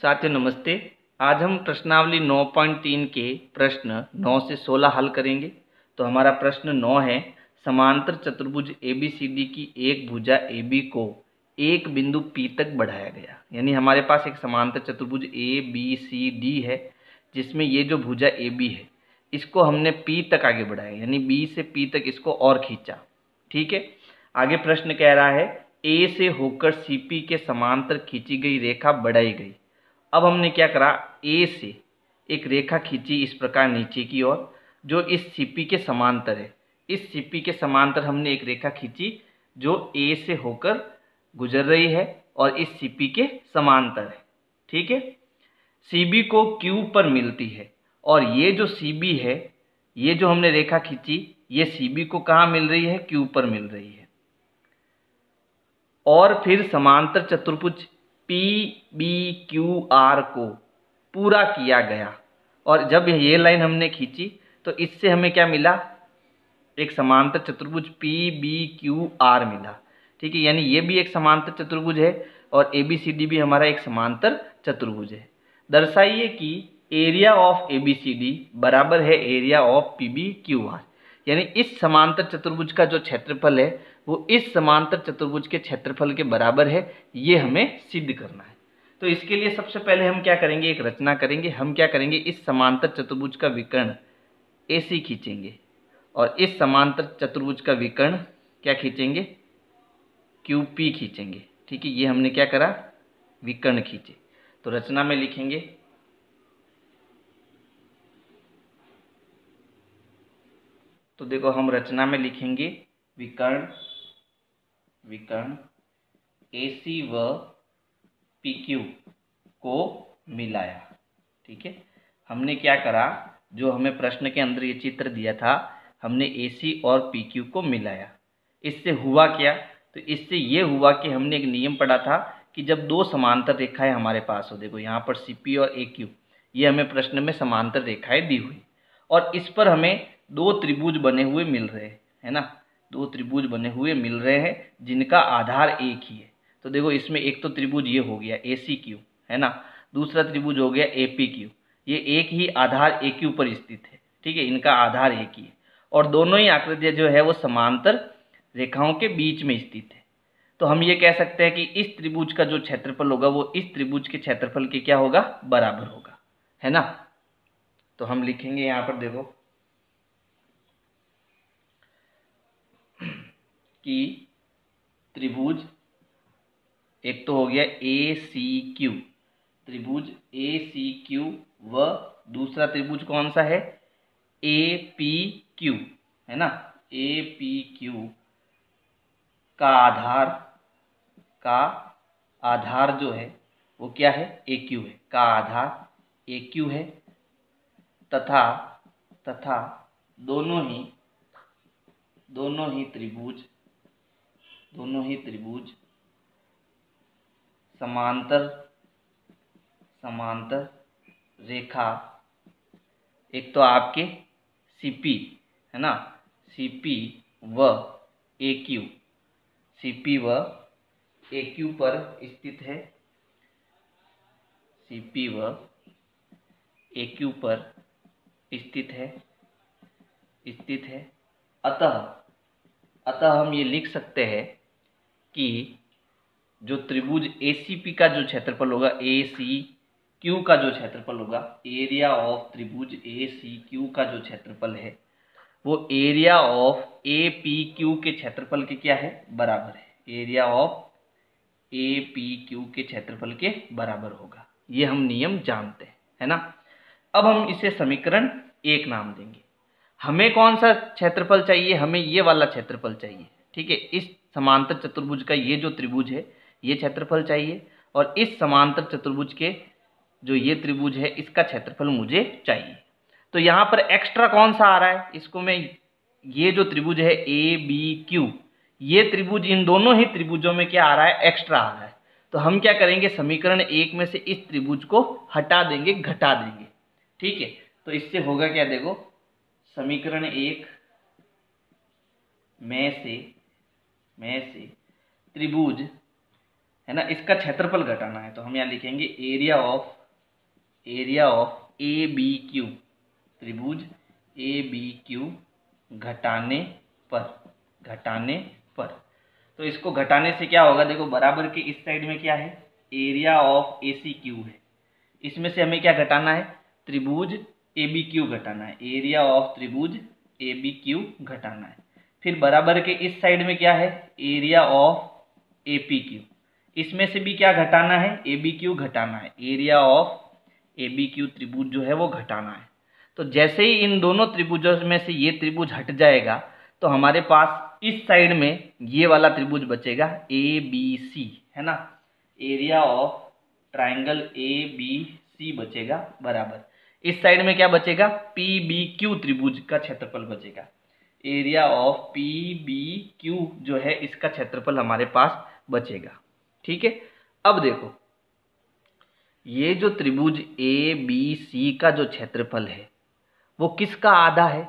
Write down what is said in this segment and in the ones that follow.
साथियों, नमस्ते। आज हम प्रश्नावली 9.3 के प्रश्न 9 से 16 हल करेंगे। तो हमारा प्रश्न 9 है, समांतर चतुर्भुज ABCD की एक भुजा AB को एक बिंदु P तक बढ़ाया गया। यानी हमारे पास एक समांतर चतुर्भुज ए बी सी डी है, जिसमें ये जो भुजा ए बी है, इसको हमने P तक आगे बढ़ाया। यानी B से P तक इसको और खींचा। ठीक है? आगे प्रश्न कह रहा है ए से होकर CP के समांतर खींची गई रेखा बढ़ाई गई। अब हमने क्या करा? ए से एक रेखा खींची इस प्रकार नीचे की ओर, जो इस सीपी के समांतर है। इस सीपी के समांतर हमने एक रेखा खींची, जो ए से होकर गुजर रही है और इस सीपी के समांतर है। ठीक है? सीबी को क्यू पर मिलती है और ये जो सीबी है, ये जो हमने रेखा खींची, ये सीबी को कहाँ मिल रही है? क्यू पर मिल रही है। और फिर समांतर चतुर्भुज पी बी क्यू आर को पूरा किया गया। और जब ये लाइन हमने खींची तो इससे हमें क्या मिला? एक समांतर चतुर्भुज पी बी क्यू आर मिला। ठीक है, यानी ये भी एक समांतर चतुर्भुज है और ए बी सी डी भी हमारा एक समांतर चतुर्भुज है। दर्शाइए कि area of A B C D बराबर है area of P B Q R यानी इस समांतर चतुर्भुज का जो क्षेत्रफल है वो इस समांतर चतुर्भुज के क्षेत्रफल के बराबर है, ये हमें सिद्ध करना है। तो इसके लिए सबसे पहले हम क्या करेंगे, एक रचना करेंगे। हम क्या करेंगे, इस समांतर चतुर्भुज का विकर्ण ए सी खींचेंगे और इस समांतर चतुर्भुज का विकर्ण क्या खींचेंगे? क्यू पी खींचेंगे। ठीक है, ये हमने क्या करा? विकर्ण खींचे। तो रचना में लिखेंगे तो देखो हम रचना में लिखेंगे विकर्ण विकर्ण ए सी व पी क्यू को मिलाया। ठीक है? हमने क्या करा? जो हमें प्रश्न के अंदर ये चित्र दिया था, हमने ए सी और पी क्यू को मिलाया। इससे हुआ क्या? तो इससे ये हुआ कि हमने एक नियम पढ़ा था कि जब दो समांतर रेखाएँ हमारे पास हो, देखो यहाँ पर सी पी और ए क्यू ये हमें प्रश्न में समांतर रेखाएँ दी हुई। और इस पर हमें दो त्रिभुज बने हुए मिल रहे हैं ना? दो त्रिभुज बने हुए मिल रहे हैं, जिनका आधार एक ही है। तो देखो, इसमें एक तो त्रिभुज ये हो गया ए सी क्यू है ना? दूसरा त्रिभुज हो गया ए पी क्यू ये एक ही आधार ए क्यू पर स्थित है, ठीक है? इनका आधार एक ही है। और दोनों ही आकृतियाँ जो है, वो समांतर रेखाओं के बीच में स्थित है। तो हम ये कह सकते हैं कि इस त्रिभुज का जो क्षेत्रफल होगा, वो इस त्रिभुज के क्षेत्रफल के क्या होगा? बराबर होगा, है ना? तो हम लिखेंगे यहाँ पर, देखो कि त्रिभुज, एक तो हो गया ए सी क्यू त्रिभुज ए सी क्यू व दूसरा त्रिभुज कौन सा है? ए पी क्यू है ना? ए पी क्यू का आधार का आधार जो है, वो क्या है? ए क्यू है। का आधार ए क्यू है। तथा तथा दोनों ही दोनों ही त्रिभुज दोनों ही त्रिभुज, समांतर समांतर रेखा, एक तो आपके सीपी है ना? सीपी व ए क्यू सीपी व ए क्यू पर स्थित है। सीपी व ए क्यू पर स्थित है स्थित है। अतः अतः हम ये लिख सकते हैं कि जो त्रिभुज एसीपी का जो क्षेत्रफल होगा ए सी क्यू का जो क्षेत्रफल होगा एरिया ऑफ़ त्रिभुज ए सी क्यू का जो क्षेत्रफल है, वो area of A P Q के क्षेत्रफल के क्या है? बराबर है। Area of A P Q के क्षेत्रफल के बराबर होगा। ये हम नियम जानते हैं, है ना? अब हम इसे समीकरण एक नाम देंगे। हमें कौन सा क्षेत्रफल चाहिए? हमें ये वाला क्षेत्रफल चाहिए, ठीक है? इस समांतर चतुर्भुज का ये जो त्रिभुज है, ये क्षेत्रफल चाहिए और इस समांतर चतुर्भुज के जो ये त्रिभुज है, इसका क्षेत्रफल मुझे चाहिए। तो यहाँ पर एक्स्ट्रा कौन सा आ रहा है? इसको मैं ये जो त्रिभुज है ए बी क्यू ये त्रिभुज, इन दोनों ही त्रिभुजों में क्या आ रहा है? एक्स्ट्रा आ रहा है। तो हम क्या करेंगे? समीकरण एक में से इस त्रिभुज को हटा देंगे, घटा देंगे। ठीक है? तो इससे होगा क्या? देखो, समीकरण एक में से में से त्रिभुज, है ना, इसका क्षेत्रफल घटाना है। तो हम यहाँ लिखेंगे area of area of A B Q त्रिभुज ए बी क्यू घटाने पर घटाने पर। तो इसको घटाने से क्या होगा? देखो, बराबर के इस साइड में क्या है? Area of A C Q है। इसमें से हमें क्या घटाना है? त्रिभुज ए बी क्यू घटाना है। एरिया ऑफ़ त्रिभुज ए बी क्यू घटाना है। फिर बराबर के इस साइड में क्या है? Area of A P Q इसमें से भी क्या घटाना है? ए बी क्यू घटाना है. Area of A B Q त्रिभुज जो है वो घटाना है. तो जैसे ही इन दोनों त्रिभुजों में से ये त्रिभुज हट जाएगा तो हमारे पास इस साइड में ये वाला त्रिभुज बचेगा ए बी सी है ना? Area of triangle A B C बचेगा बराबर. इस साइड में क्या बचेगा? पी बी क्यू त्रिभुज का क्षेत्रफल बचेगा. Area of P B Q जो है इसका क्षेत्रफल हमारे पास बचेगा। ठीक है? अब देखो, ये जो त्रिभुज ए बी सी का जो क्षेत्रफल है, वो किसका आधा है?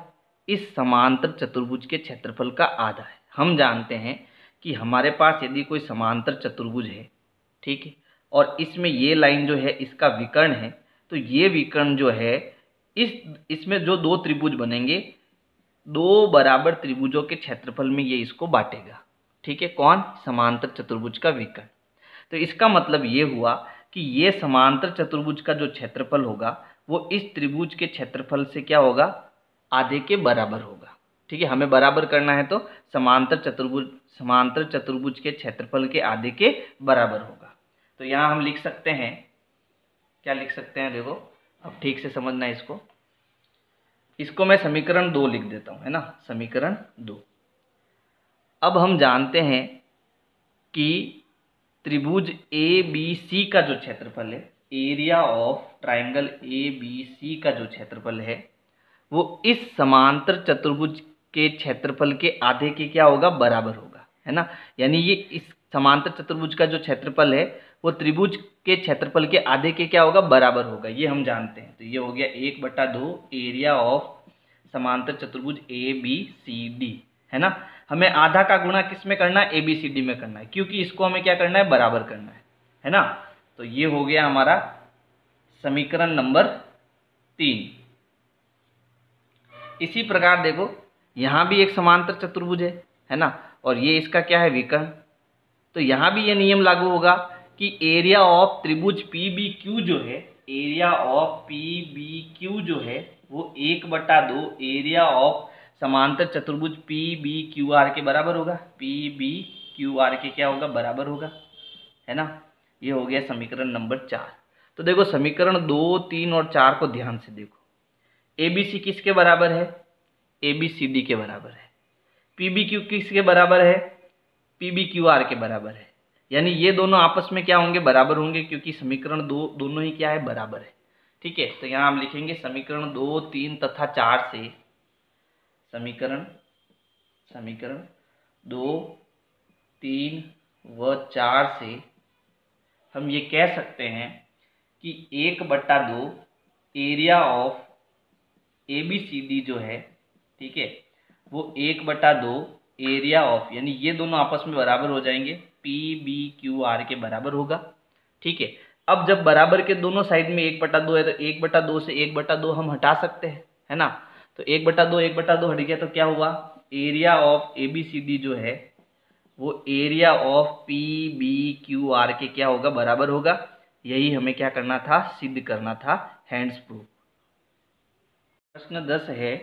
इस समांतर चतुर्भुज के क्षेत्रफल का आधा है। हम जानते हैं कि हमारे पास यदि कोई समांतर चतुर्भुज है, ठीक है, और इसमें ये लाइन जो है, इसका विकर्ण है तो ये विकर्ण जो है, इस, इसमें जो दो त्रिभुज बनेंगे दो बराबर त्रिभुजों के क्षेत्रफल में ये इसको बांटेगा। ठीक है? कौन? समांतर चतुर्भुज का विकर्ण। तो इसका मतलब ये हुआ कि ये समांतर चतुर्भुज का जो क्षेत्रफल होगा, वो इस त्रिभुज के क्षेत्रफल से क्या होगा? आधे के बराबर होगा। ठीक है? हमें बराबर करना है तो समांतर चतुर्भुज समांतर चतुर्भुज के क्षेत्रफल के आधे के बराबर होगा। तो यहाँ हम लिख सकते हैं। क्या लिख सकते हैं, देखो? अब ठीक से समझना इसको। इसको मैं समीकरण दो लिख देता हूँ, है ना? समीकरण दो। अब हम जानते हैं कि त्रिभुज ए बी सी का जो क्षेत्रफल है area of triangle A B C का जो क्षेत्रफल है, वो इस समांतर चतुर्भुज के क्षेत्रफल के आधे के क्या होगा? बराबर होगा, है ना? यानी ये इस समांतर चतुर्भुज का जो क्षेत्रफल है वो त्रिभुज के क्षेत्रफल के आधे के क्या होगा? बराबर होगा। ये हम जानते हैं। तो ये हो गया एक बटा दो एरिया ऑफ़ समांतर चतुर्भुज ए बी सी डी है ना? हमें आधा का गुणा किसमें करना है? ए बी सी डी में करना है। क्योंकि इसको हमें क्या करना है? बराबर करना है। है ना? तो ये हो गया हमारा समीकरण नंबर तीन। इसी प्रकार देखो, यहाँ भी एक समांतर चतुर्भुज है है ना? और ये इसका क्या है? विकर्ण। तो यहाँ भी ये नियम लागू होगा। कि एरिया ऑफ़ त्रिभुज पी बी क्यू जो है area of P B Q जो है, वो एक बटा दो एरिया ऑफ़ समांतर चतुर्भुज पी बी क्यू आर के बराबर होगा। पी बी क्यू आर के क्या होगा? बराबर होगा। है ना? ये हो गया समीकरण नंबर चार। तो देखो, समीकरण दो, तीन और चार को ध्यान से देखो। ए बी सी किसके बराबर है? ए बी सी डी के बराबर है। पी बी क्यू किसके बराबर है? पी बी क्यू आर के बराबर है। यानी ये दोनों आपस में क्या होंगे? बराबर होंगे क्योंकि समीकरण दो, दोनों ही क्या है? बराबर है। ठीक है? तो यहाँ हम लिखेंगे समीकरण दो, तीन तथा चार से समीकरण समीकरण दो, तीन व चार से हम ये कह सकते हैं कि एक बट्टा दो area of A B C D जो है, ठीक है? वो एक बटा दो एरिया ऑफ़, यानी ये दोनों आपस में बराबर हो जाएँगे। पी बी क्यू आर के बराबर होगा। ठीक है? अब जब बराबर के दोनों साइड में एक बटा दो है तो एक बटा दो से एक बटा दो हम हटा सकते हैं, है ना? तो एक बटा दो, एक बटा दो हट गया तो क्या हुआ? Area of A B C D जो है, वो area of P B Q R के क्या होगा? बराबर होगा। यही हमें क्या करना था? सिद्ध करना था हैंड्स प्रूफ प्रश्न दस है,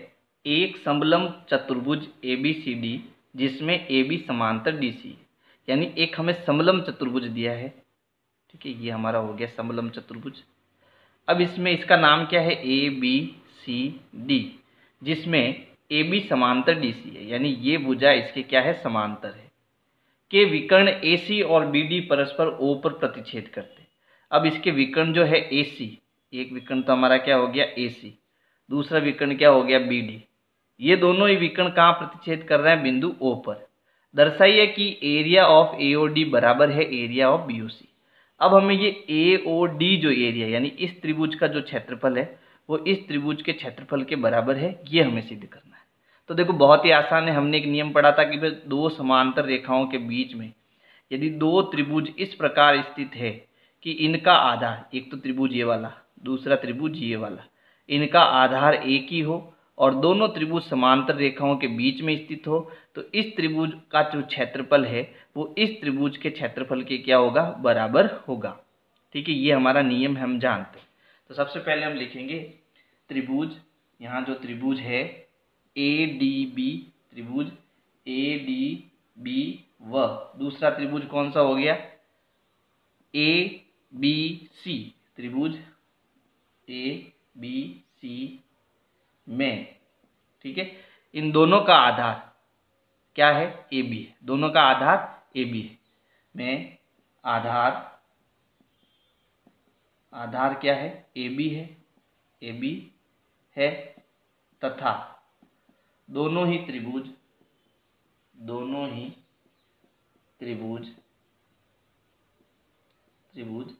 एक समलम चतुर्भुज ए बी सी डी जिसमें ए बी समांतर डी सी यानी एक हमें समलम चतुर्भुज दिया है। ठीक है, ये हमारा हो गया समलम चतुर्भुज। अब इसमें इसका नाम क्या है? ए बी सी डी जिसमें ए बी समांतर डी सी है। यानी ये भुजा इसके क्या है? समांतर है। के विकर्ण ए सी और बी डी परस्पर ओ पर प्रतिच्छेद करते अब इसके विकर्ण जो है ए सी एक विकर्ण तो हमारा क्या हो गया? ए सी दूसरा विकर्ण क्या हो गया? बी डी ये दोनों ही विकर्ण कहाँ प्रतिच्छेद कर रहे हैं? बिंदु ओ पर। दर्शाइए कि area of A O D बराबर है area of B O C अब हमें ये ए ओ डी जो एरिया यानी इस त्रिभुज का जो क्षेत्रफल है, वो इस त्रिभुज के क्षेत्रफल के बराबर है, ये हमें सिद्ध करना है। तो देखो, बहुत ही आसान है। हमने एक नियम पढ़ा था कि भाई दो समांतर रेखाओं के बीच में यदि दो त्रिभुज इस प्रकार स्थित है कि इनका आधार, एक तो त्रिभुज ये वाला, दूसरा त्रिभुज ये वाला, इनका आधार एक ही हो और दोनों त्रिभुज समांतर रेखाओं के बीच में स्थित हो तो इस त्रिभुज का जो क्षेत्रफल है, वो इस त्रिभुज के क्षेत्रफल के क्या होगा? बराबर होगा। ठीक है, ये हमारा नियम हम जानते हैं। तो सबसे पहले हम लिखेंगे त्रिभुज, यहाँ जो त्रिभुज है ए डी बी त्रिभुज ए डी बी व दूसरा त्रिभुज कौन सा हो गया? ए बी सी त्रिभुज ए बी सी में, ठीक है? इन दोनों का आधार क्या है? ए बी है। दोनों का आधार ए बी है। में आधार आधार क्या है? ए बी है। ए बी है तथा दोनों ही त्रिभुज, दोनों ही त्रिभुज त्रिभुज,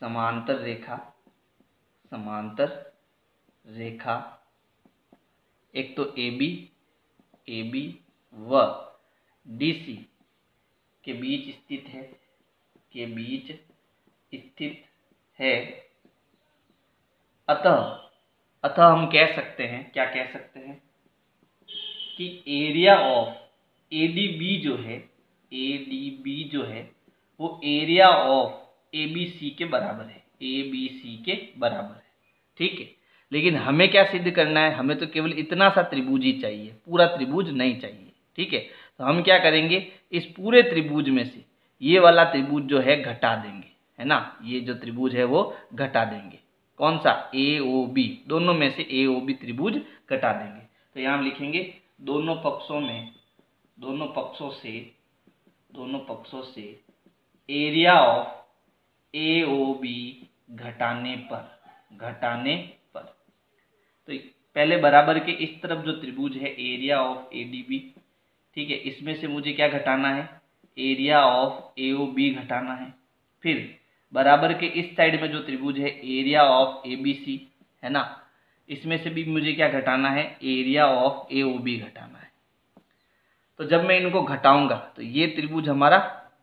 समांतर रेखा समांतर रेखा एक तो ए बी ए बी व डी सी के बीच स्थित है, के बीच स्थित है। अतः अतः हम कह सकते हैं, क्या कह सकते हैं? कि area of A D B जो है ए डी बी जो है, वो area of A B C के बराबर है ए बी सी के बराबर है। ठीक है? लेकिन हमें क्या सिद्ध करना है? हमें तो केवल इतना सा त्रिभुज ही चाहिए। पूरा त्रिभुज नहीं चाहिए, ठीक है? तो हम क्या करेंगे? इस पूरे त्रिभुज में से ये वाला त्रिभुज जो है घटा देंगे, है ना? ये जो त्रिभुज है वो घटा देंगे। कौन सा? ए ओ बी दोनों में से ए ओ बी त्रिभुज घटा देंगे। तो यहाँ हम लिखेंगे, दोनों पक्षों में, दोनों पक्षों से, दोनों पक्षों से area of A O B घटाने पर, घटाने तो पहले बराबर के इस तरफ़ जो त्रिभुज है area of A D B ठीक है, इसमें से मुझे क्या घटाना है? Area of A O B घटाना है। फिर बराबर के इस साइड में जो त्रिभुज है area of A B C है ना? इसमें से भी मुझे क्या घटाना है? Area of A O B घटाना है। तो जब मैं इनको घटाऊँगा तो ये त्रिभुज हमारा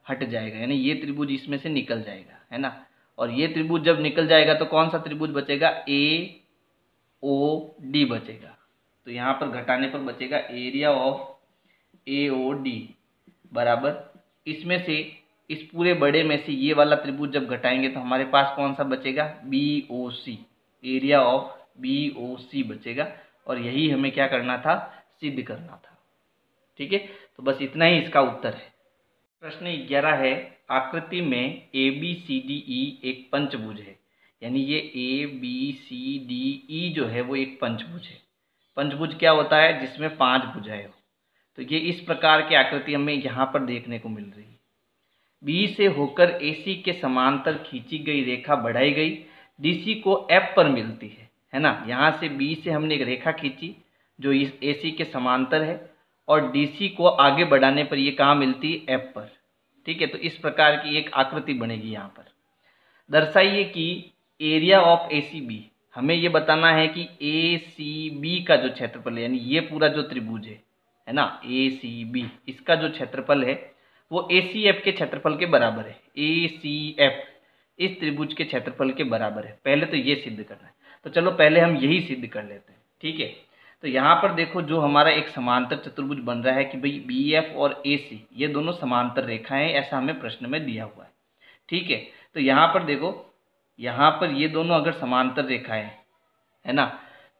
हट जाएगा, यानी ये त्रिभुज इसमें से निकल जाएगा, है ना? और ये त्रिभुज जब निकल जाएगा तो कौन सा त्रिभुज बचेगा? ए ओ डी बचेगा। तो यहाँ पर घटाने पर बचेगा area of A O D बराबर। इसमें से, इस पूरे बड़े में से ये वाला त्रिभुज जब घटाएँगे तो हमारे पास कौन सा बचेगा? B O C area of B O C बचेगा। और यही हमें क्या करना था? सिद्ध करना था। ठीक है? तो बस इतना ही इसका उत्तर है। प्रश्न ग्यारह है, आकृति में ए बी सी डी ई एक पंचभुज है। यानी ये ए बी सी डी ई जो है वो एक पंचभुज है। पंचभुज क्या होता है? जिसमें पाँच भुजाएँ हो। तो ये इस प्रकार की आकृति हमें यहाँ पर देखने को मिल रही है। बी से होकर ए सी के समांतर खींची गई रेखा बढ़ाई गई। डी सी को एफ़ पर मिलती है है ना? यहाँ से बी से हमने एक रेखा खींची जो इस ए सी के समांतर है और डी सी को आगे बढ़ाने पर ये कहाँ मिलती है? एफ़ पर। ठीक है तो इस प्रकार की एक आकृति बनेगी यहाँ पर। दर्शाइए कि area of A C B हमें ये बताना है कि ए सी बी का जो क्षेत्रफल है, यानी ये पूरा जो त्रिभुज है है ना? ए सी बी इसका जो क्षेत्रफल है, वो ए सी एफ़ के क्षेत्रफल के बराबर है। ए सी एफ़ इस त्रिभुज के क्षेत्रफल के बराबर है। पहले तो ये सिद्ध करना है। तो चलो, पहले हम यही सिद्ध कर लेते हैं, ठीक है? तो यहाँ पर देखो, जो हमारा एक समांतर चतुर्भुज बन रहा है कि भाई बी एफ़ और ए सी ये दोनों समांतर रेखाएँ ऐसा हमें प्रश्न में दिया हुआ है, ठीक है? तो यहाँ पर देखो यहाँ पर ये दोनों अगर समांतर रेखाएँ, है ना?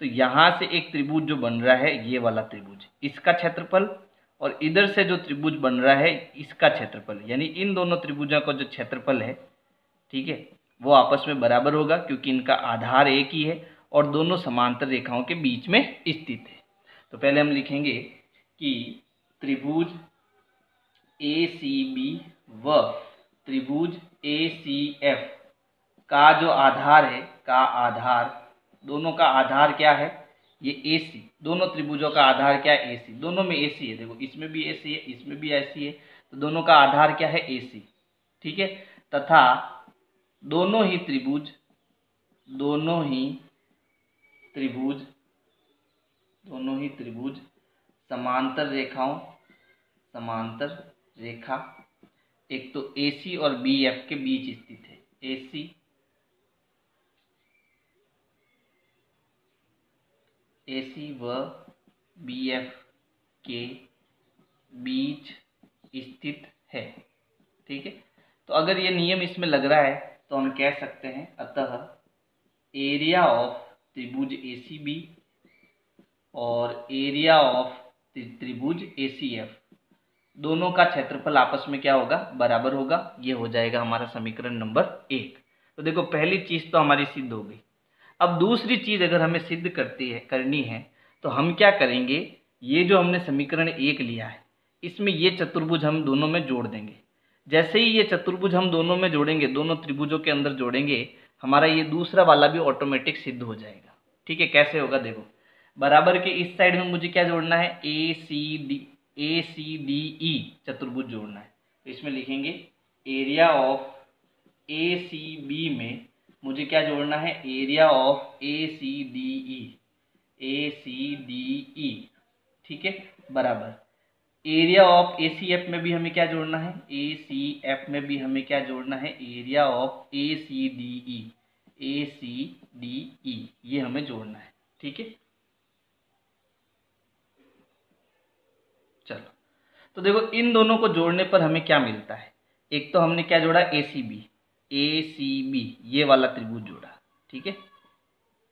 तो यहाँ से एक त्रिभुज जो बन रहा है, ये वाला त्रिभुज। इसका क्षेत्रफल और इधर से जो त्रिभुज बन रहा है, इसका क्षेत्रफल। यानी इन दोनों त्रिभुजों का जो क्षेत्रफल है, ठीक है, वो आपस में बराबर होगा क्योंकि इनका आधार एक ही है और दोनों समांतर रेखाओं के बीच में स्थित है। तो पहले हम लिखेंगे कि त्रिभुज ए सी बी व त्रिभुज ए सी एफ़ का जो आधार है, का आधार, दोनों का आधार क्या है? ये ए सी दोनों त्रिभुजों का आधार क्या है? ए सी दोनों में ए सी है। देखो, इसमें भी ए सी है, इसमें भी ए सी है तो दोनों का आधार क्या है? ए सी ठीक है? तथा दोनों ही त्रिभुज, दोनों ही त्रिभुज, दोनों ही त्रिभुज समांतर रेखाओं, समांतर रेखा, एक तो ए सी और बी एफ़ के बीच स्थित है। ए सी ए सी व बी एफ़ के बीच स्थित है, ठीक है? तो अगर ये नियम इसमें लग रहा है तो हम कह सकते हैं, अतः एरिया ऑफ़ त्रिभुज ए सी बी और एरिया ऑफ़ त्रिभुज ए सी एफ़ दोनों का क्षेत्रफल आपस में क्या होगा? बराबर होगा। ये हो जाएगा हमारा समीकरण नंबर एक। तो देखो, पहली चीज़ तो हमारी सिद्ध हो गई। अब दूसरी चीज़ अगर हमें सिद्ध करती है, करनी है तो हम क्या करेंगे? ये जो हमने समीकरण एक लिया है, इसमें ये चतुर्भुज हम दोनों में जोड़ देंगे। जैसे ही ये चतुर्भुज हम दोनों में जोड़ेंगे, दोनों त्रिभुजों के अंदर जोड़ेंगे, हमारा ये दूसरा वाला भी ऑटोमेटिक सिद्ध हो जाएगा। ठीक है, कैसे होगा देखो। बराबर के इस साइड में मुझे क्या जोड़ना है? ए सी डी ए सी डी ई चतुर्भुज जोड़ना है। तो इसमें लिखेंगे area of A C B में मुझे क्या जोड़ना है? Area of A C D E A C D E ठीक है? बराबर. Area of A C F में भी हमें क्या जोड़ना है? ए सी एफ़ में भी हमें क्या जोड़ना है? Area of A C D E A C D E ये हमें जोड़ना है. ठीक है? चलो. तो देखो, इन दोनों को जोड़ने पर हमें क्या मिलता है? एक तो हमने क्या जोड़ा? ए सी बी ए सी बी ये वाला त्रिभुज जोड़ा, ठीक है?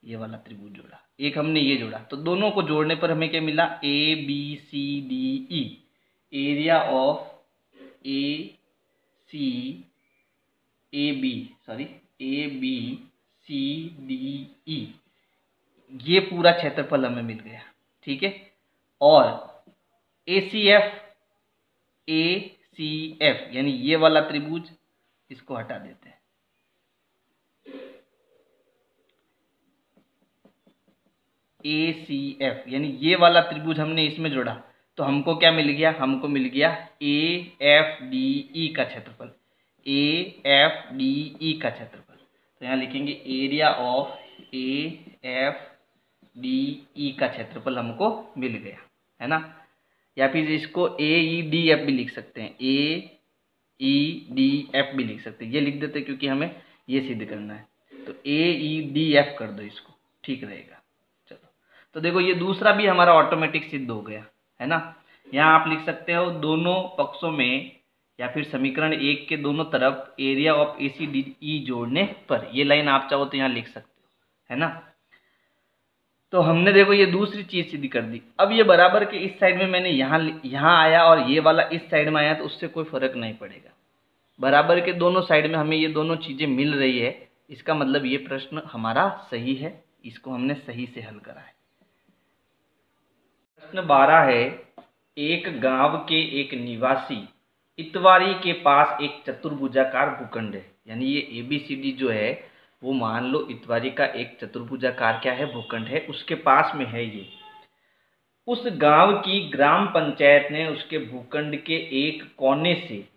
ये वाला त्रिभुज जोड़ा, एक हमने ये जोड़ा। तो दोनों को जोड़ने पर हमें क्या मिला? A B C D E area of A C A B sorry A B C D E ये पूरा क्षेत्रफल हमें मिल गया, ठीक है? और ए C F A C F यानी ये वाला त्रिभुज इसको हटा देते हैं। ए सी एफ़ यानी ये वाला त्रिभुज हमने इसमें जोड़ा। तो हमको क्या मिल गया? हमको मिल गया ए एफ़ डी ई का क्षेत्रफल। ए एफ़ डी ई का क्षेत्रफल। तो यहाँ लिखेंगे area of A F D E का क्षेत्रफल हमको मिल गया, है ना? या फिर इसको ए ई डी एफ़ भी लिख सकते हैं। ए ई डी एफ़ भी लिख सकते ये लिख देते क्योंकि हमें ये सिद्ध करना है। तो ए ई डी एफ़ कर दो इसको। ठीक रहेगा। चलो। तो देखो, ये दूसरा भी हमारा ऑटोमेटिक सिद्ध हो गया, है ना? यहाँ आप लिख सकते हो, दोनों पक्षों में या फिर समीकरण एक के दोनों तरफ़ area of A C D E जोड़ने पर। ये लाइन आप चाहो तो यहाँ लिख सकते हो, है ना? तो हमने देखो ये दूसरी चीज़ सीधी कर दी। अब ये बराबर के इस साइड में मैंने यहाँ यहाँ आया और ये वाला इस साइड में आया तो उससे कोई फ़र्क नहीं पड़ेगा। बराबर के दोनों साइड में हमें ये दोनों चीज़ें मिल रही है। इसका मतलब ये प्रश्न हमारा सही है, इसको हमने सही से हल करा है। प्रश्न बारह है, एक गाँव के एक निवासी इतवारी के पास एक चतुर्भुजाकार भूखंड है। यानी ये एबीसीडी जो है वो मान लो इतवारी का एक चतुर्भुजाकार क्या है, भूखंड है, उसके पास में है ये। उस गाँव की ग्राम पंचायत ने उसके भूखंड के एक कोने से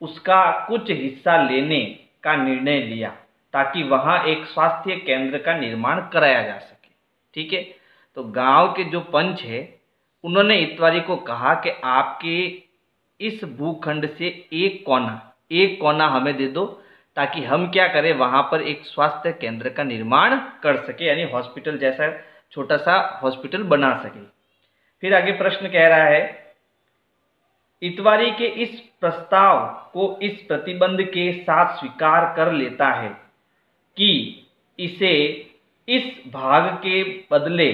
उसका कुछ हिस्सा लेने का निर्णय लिया, ताकि वहाँ एक स्वास्थ्य केंद्र का निर्माण कराया जा सके। ठीक है? तो गाँव के जो पंच है, उन्होंने इतवारी को कहा कि आपके इस भूखंड से एक कोना एक कोना हमें दे दो ताकि हम क्या करें, वहाँ पर एक स्वास्थ्य केंद्र का निर्माण कर सके, यानी हॉस्पिटल जैसा छोटा सा हॉस्पिटल बना सके। फिर आगे प्रश्न कह रहा है, इतवारी के इस प्रस्ताव को इस प्रतिबंध के साथ स्वीकार कर लेता है कि इसे इस भाग के बदले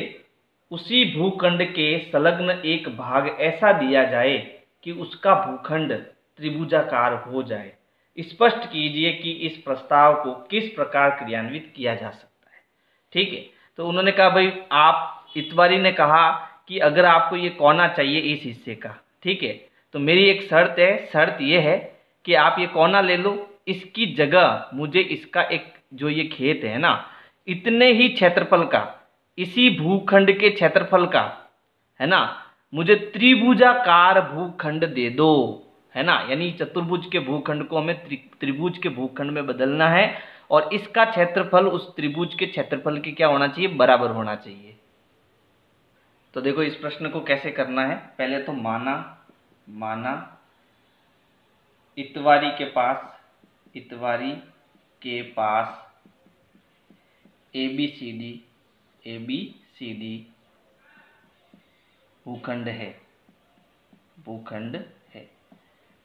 उसी भूखंड के संलग्न एक भाग ऐसा दिया जाए कि उसका भूखंड त्रिभुजाकार हो जाए। स्पष्ट कीजिए कि इस प्रस्ताव को किस प्रकार क्रियान्वित किया जा सकता है। ठीक है? तो उन्होंने कहा, भाई, आप इतवारी ने कहा कि अगर आपको ये कोना चाहिए इस हिस्से का, ठीक है? तो मेरी एक शर्त है, शर्त ये है कि आप ये कोना ले लो, इसकी जगह मुझे इसका एक, जो ये खेत है ना, इतने ही क्षेत्रफल का, इसी भूखंड के क्षेत्रफल का, है ना? मुझे त्रिभुजाकार भूखंड दे दो। है ना? यानी चतुर्भुज के भूखंड को हमें त्रिभुज के भूखंड में बदलना है और इसका क्षेत्रफल उस त्रिभुज के क्षेत्रफल के क्या होना चाहिए? बराबर होना चाहिए। तो देखो, इस प्रश्न को कैसे करना है? पहले तो माना माना, इतवारी के पास, इतवारी के पास A B C D A B C D भूखंड है, भूखंड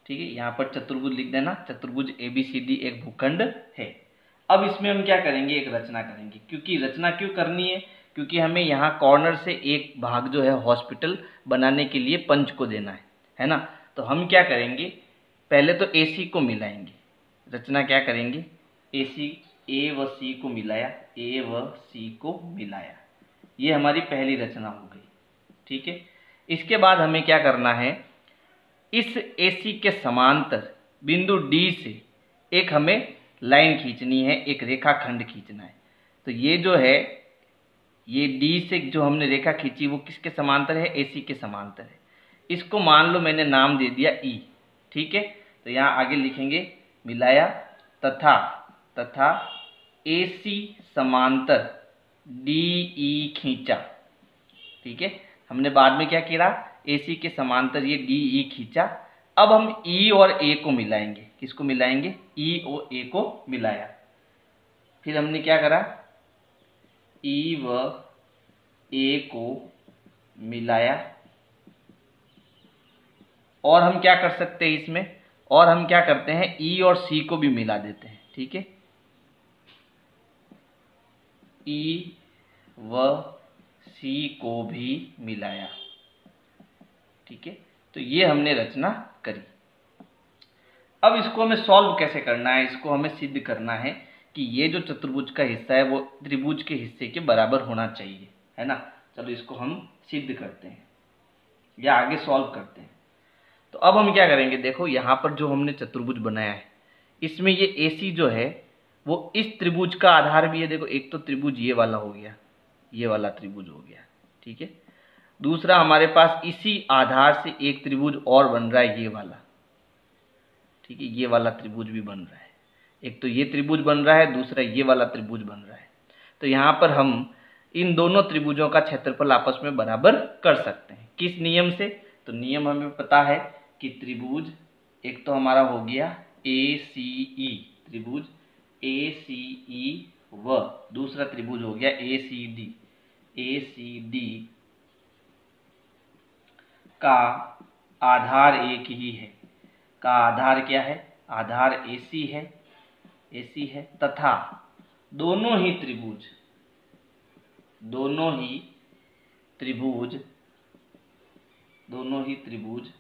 ठीक है? यहाँ पर चतुर्भुज लिख देना। चतुर्भुज ए बी सी डी एक भूखंड है। अब इसमें हम क्या करेंगे? एक रचना करेंगे। क्योंकि रचना क्यों करनी है? क्योंकि हमें यहाँ कॉर्नर से एक भाग जो है हॉस्पिटल बनाने के लिए पंच को देना है। है ना? तो हम क्या करेंगे? पहले तो ए सी को मिलाएँगे। रचना क्या करेंगे? ए सी ए व सी को मिलाया। ए व सी को मिलाया। ये हमारी पहली रचना हो गई। ठीक है? इसके बाद हमें क्या करना है? इस ए सी के समांतर बिंदु डी से एक हमें लाइन खींचनी है, एक रेखाखंड खींचना है। तो ये जो है, ये डी से जो हमने रेखा खींची, वो किसके समांतर है? ए सी के समांतर है। इसको मान लो, मैंने नाम दे दिया ई ठीक है? तो यहाँ आगे लिखेंगे, मिलाया तथा तथा ए सी समांतर डी ई खींचा, ठीक है? हमने बाद में क्या किया? सी के समांतर ये डी ई खींचा। अब हम ई e और ए को मिलाएँगे। किसको मिलाएँगे? ई e और ए को मिलाया। फिर हमने क्या करा? ई e व ए को मिलाया। और हम क्या कर सकते हैं इसमें? और हम क्या करते हैं? ई और सी को भी मिला देते हैं, ठीक है? ई व सी को भी मिलाया। ठीक है? तो ये हमने रचना करी। अब इसको हमें सॉल्व कैसे करना है? इसको हमें सिद्ध करना है कि ये जो चतुर्भुज का हिस्सा है, वो त्रिभुज के हिस्से के बराबर होना चाहिए, है ना? चलो इसको हम सिद्ध करते हैं या आगे सॉल्व करते हैं। तो अब हम क्या करेंगे? देखो, यहाँ पर जो हमने चतुर्भुज बनाया है, इसमें ये ए जो है, वो इस त्रिभुज का आधार भी है। देखो, एक तो त्रिभुज ये वाला हो गया, ये वाला त्रिभुज हो गया, ठीक है? दूसरा हमारे पास इसी आधार से एक त्रिभुज और बन रहा है, ये वाला। ठीक है, ये वाला त्रिभुज भी बन रहा है। एक तो ये त्रिभुज बन रहा है, दूसरा ये वाला त्रिभुज बन रहा है। तो यहाँ पर हम इन दोनों त्रिभुजों का क्षेत्रफल आपस में बराबर कर सकते हैं। किस नियम से? तो नियम हमें पता है कि त्रिभुज, एक तो हमारा हो गया ए सी ई त्रिभुज। ए सी ई व। दूसरा त्रिभुज हो गया ए सी डी ए सी डी का आधार एक ही है। का आधार क्या है? आधार एसी है। एसी है तथा दोनों ही त्रिभुज, दोनों ही त्रिभुज, दोनों ही त्रिभुज।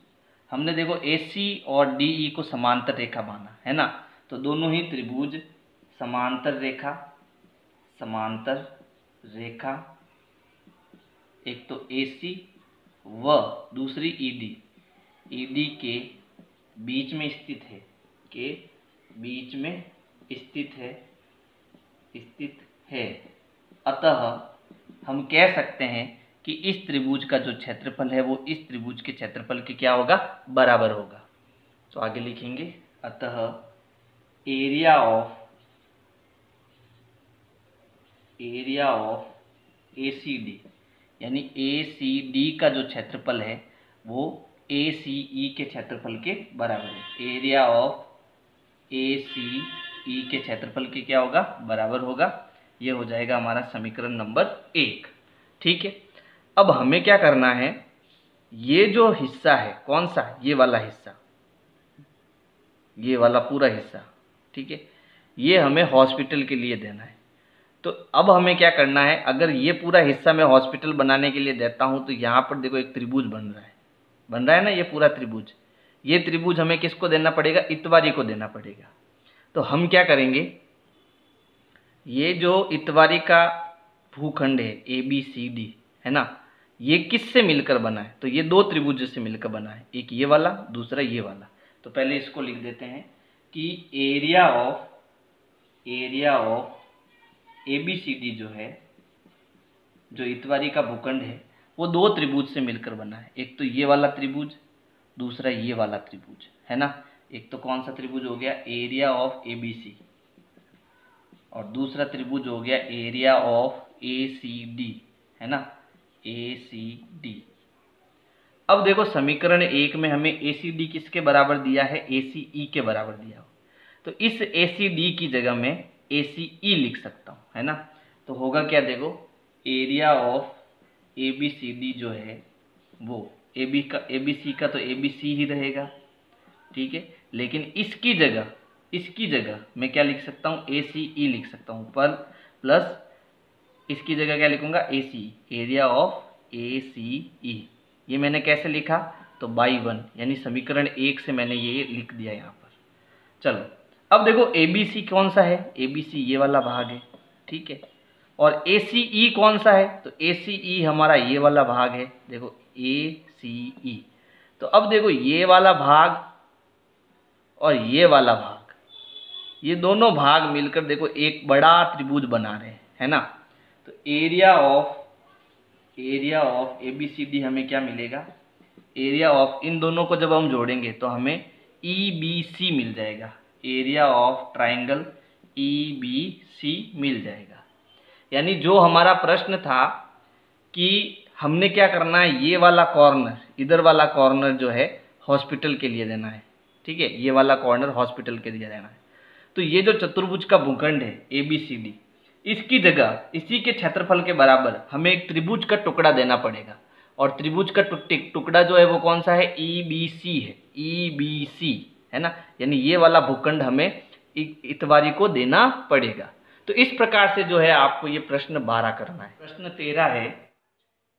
हमने देखो AC और DE को समांतर रेखा माना, है ना? तो दोनों ही त्रिभुज, समांतर रेखा समांतर रेखा। एक तो AC व दूसरी ईडी। ईडी के बीच में स्थित है। के बीच में स्थित है। स्थित है। अतः हम कह सकते हैं कि इस त्रिभुज का जो क्षेत्रफल है, वो इस त्रिभुज के क्षेत्रफल के क्या होगा? बराबर होगा। तो आगे लिखेंगे। अतः area of area of A C D यानी ए सी डी का जो क्षेत्रफल है, वो ए सी ई के क्षेत्रफल के बराबर है। एरिया ऑफ़ ए सी ई के क्षेत्रफल के क्या होगा? बराबर होगा। ये हो जाएगा हमारा समीकरण नंबर एक। ठीक है? अब हमें क्या करना है? ये जो हिस्सा है, कौन सा? ये वाला हिस्सा। ये वाला पूरा हिस्सा। ठीक है? ये हमें हॉस्पिटल के लिए देना है। तो अब हमें क्या करना है? अगर ये पूरा हिस्सा मैं हॉस्पिटल बनाने के लिए देता हूँ तो यहाँ पर देखो एक त्रिभुज बन रहा है। बन रहा है ना ये पूरा त्रिभुज? ये त्रिभुज हमें किसको देना पड़ेगा? इतवारी को देना पड़ेगा। तो हम क्या करेंगे? ये जो इतवारी का भूखंड है ए बी सी डी है ना? ये किससे मिलकर बना है? तो ये दो त्रिभुज से मिलकर बना है। एक ये वाला, दूसरा ये वाला। तो पहले इसको लिख देते हैं कि area of area of A B C D जो है, जो इतवारी का भूखंड है, वो दो त्रिभुज से मिलकर बना है। एक तो ये वाला त्रिभुज, दूसरा ये वाला त्रिभुज, है ना? एक तो कौन सा त्रिभुज हो गया? Area of A B C और दूसरा त्रिभुज हो गया area of A C D है ना? ए सी डी अब देखो, समीकरण एक में हमें ए सी डी किसके बराबर दिया है? ए सी ई के बराबर दिया। हो तो इस ए सी डी की जगह में ए सी ई लिख सकता हूँ, है ना? तो होगा क्या देखो area of A B C D जो है, वो ए बी का ए बी सी का तो ए बी सी ही रहेगा, ठीक है? लेकिन इसकी जगह इसकी जगह मैं क्या लिख सकता हूँ? ए सी ई लिख सकता हूँ, पर प्लस इसकी जगह क्या लिखूँगा? ए सी एरिया ऑफ़ ए सी ई ये मैंने कैसे लिखा? तो बाई वन यानी समीकरण एक से मैंने ये लिख दिया यहाँ पर। चलो अब देखो ए बी सी कौन सा है? ए बी सी ये वाला भाग है, ठीक है? और ए सी ई कौन सा है? तो ए सी ई हमारा ये वाला भाग है, देखो ए सी ई तो अब देखो, ये वाला भाग और ये वाला भाग, ये दोनों भाग मिलकर देखो, एक बड़ा त्रिभुज बना रहे हैं, है ना? तो area of area of A B C D हमें क्या मिलेगा? एरिया ऑफ़ इन दोनों को जब हम जोड़ेंगे तो हमें ई बी सी मिल जाएगा। Area of triangle E B C मिल जाएगा। यानी जो हमारा प्रश्न था कि हमने क्या करना है, ये वाला कॉर्नर इधर वाला कॉर्नर जो है हॉस्पिटल के लिए देना है। ठीक है? ये वाला कॉर्नर हॉस्पिटल के लिए देना है। तो ये जो चतुर्भुज का भूखंड है ए बी सी डी इसकी जगह, इसी के क्षेत्रफल के बराबर हमें एक त्रिभुज का टुकड़ा देना पड़ेगा। और त्रिभुज का टुकड़ा जो है वो कौन सा है? ई बी सी है। ई बी सी है ना? यानी ये वाला भूखंड हमें इतवारी को देना पड़ेगा। तो इस प्रकार से जो है आपको ये प्रश्न बारह करना है। प्रश्न तेरह है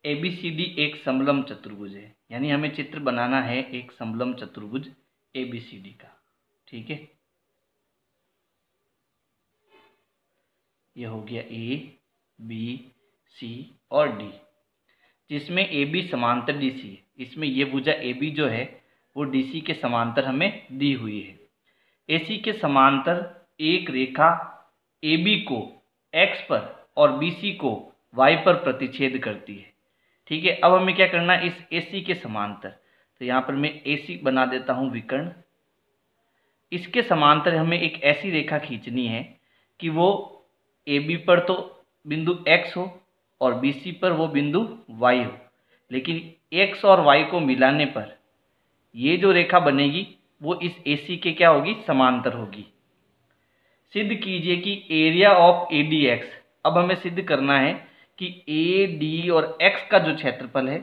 ए बी सी डी एक समलम चतुर्भुज है। यानी हमें चित्र बनाना है एक समलम चतुर्भुज ए बी सी डी का। ठीक है? यह हो गया ए बी सी और डी जिसमें ए बी समांतर डी सी है। इसमें यह भुजा ए बी जो है वो डी सी के समांतर हमें दी हुई है। ए सी के समांतर एक रेखा ए बी को एक्स पर और बी सी को वाई पर प्रतिच्छेद करती है। ठीक है, अब हमें क्या करना है इस ए सी के समांतर। तो यहाँ पर मैं ए सी बना देता हूँ विकर्ण। इसके समांतर हमें एक ऐसी रेखा खींचनी है कि वो ए बी पर तो बिंदु एक्स हो और बी सी पर वो बिंदु वाई हो। लेकिन एक्स और वाई को मिलाने पर ये जो रेखा बनेगी, वो इस ए सी के क्या होगी? समांतर होगी। सिद्ध कीजिए कि area of A D X अब हमें सिद्ध करना है कि ए डी और एक्स का जो क्षेत्रफल है,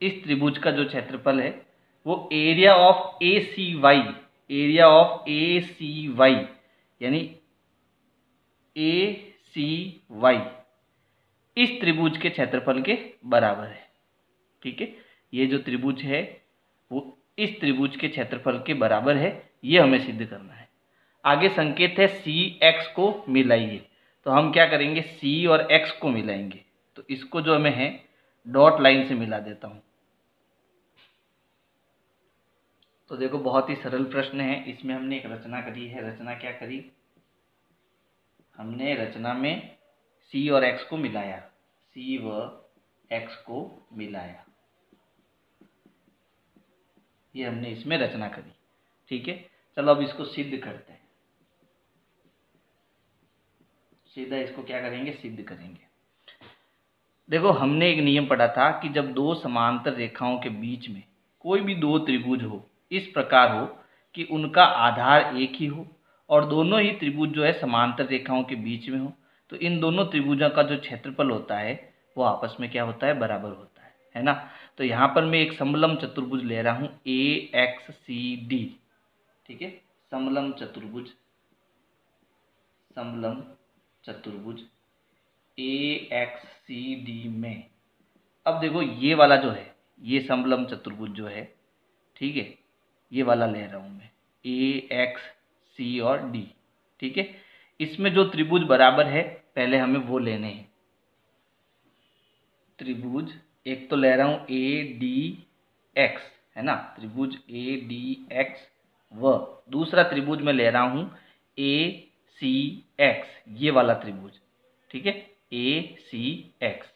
इस त्रिभुज का जो क्षेत्रफल है, वो area of A C Y area of A C Y यानी ए सी वाई इस त्रिभुज के क्षेत्रफल के बराबर है। ठीक है? ये जो त्रिभुज है, वो इस त्रिभुज के क्षेत्रफल के बराबर है, ये हमें सिद्ध करना है। आगे संकेत है सी एक्स को मिलाइए। तो हम क्या करेंगे? सी और एक्स को मिलाएँगे। तो इसको जो हमें है डॉट लाइन से मिला देता हूँ। तो देखो, बहुत ही सरल प्रश्न है। इसमें हमने एक रचना करी है। रचना क्या करी? हमने रचना में सी और एक्स को मिलाया। सी व एक्स को मिलाया। ये हमने इसमें रचना करी। ठीक है? चलो अब इसको सिद्ध करते हैं। सीधा इसको क्या करेंगे? सिद्ध करेंगे। देखो, हमने एक नियम पढ़ा था कि जब दो समांतर रेखाओं के बीच में कोई भी दो त्रिभुज हो, इस प्रकार हो कि उनका आधार एक ही हो और दोनों ही त्रिभुज जो है समांतर रेखाओं के बीच में हो तो इन दोनों त्रिभुजों का जो क्षेत्रफल होता है, वो आपस में क्या होता है? बराबर होता है। है ना? तो यहाँ पर मैं एक समलम चतुर्भुज ले रहा हूँ ए एक्स सी डी ठीक है? समलम चतुर्भुज। समलम चतुर्भुज। ए एक्स सी डी में। अब देखो, ये वाला जो है, ये समलम चतुर्भुज जो है, ठीक है? ये वाला ले रहा हूँ मैं। ए एक्स सी और डी ठीक है? इसमें जो त्रिभुज बराबर है, पहले हमें वो लेने हैं। त्रिभुज एक तो ले रहा हूँ ए डी एक्स है ना? त्रिभुज ए डी एक्स व दूसरा त्रिभुज में ले रहा हूँ ए सी एक्स ये वाला त्रिभुज, ठीक है? ए सी एक्स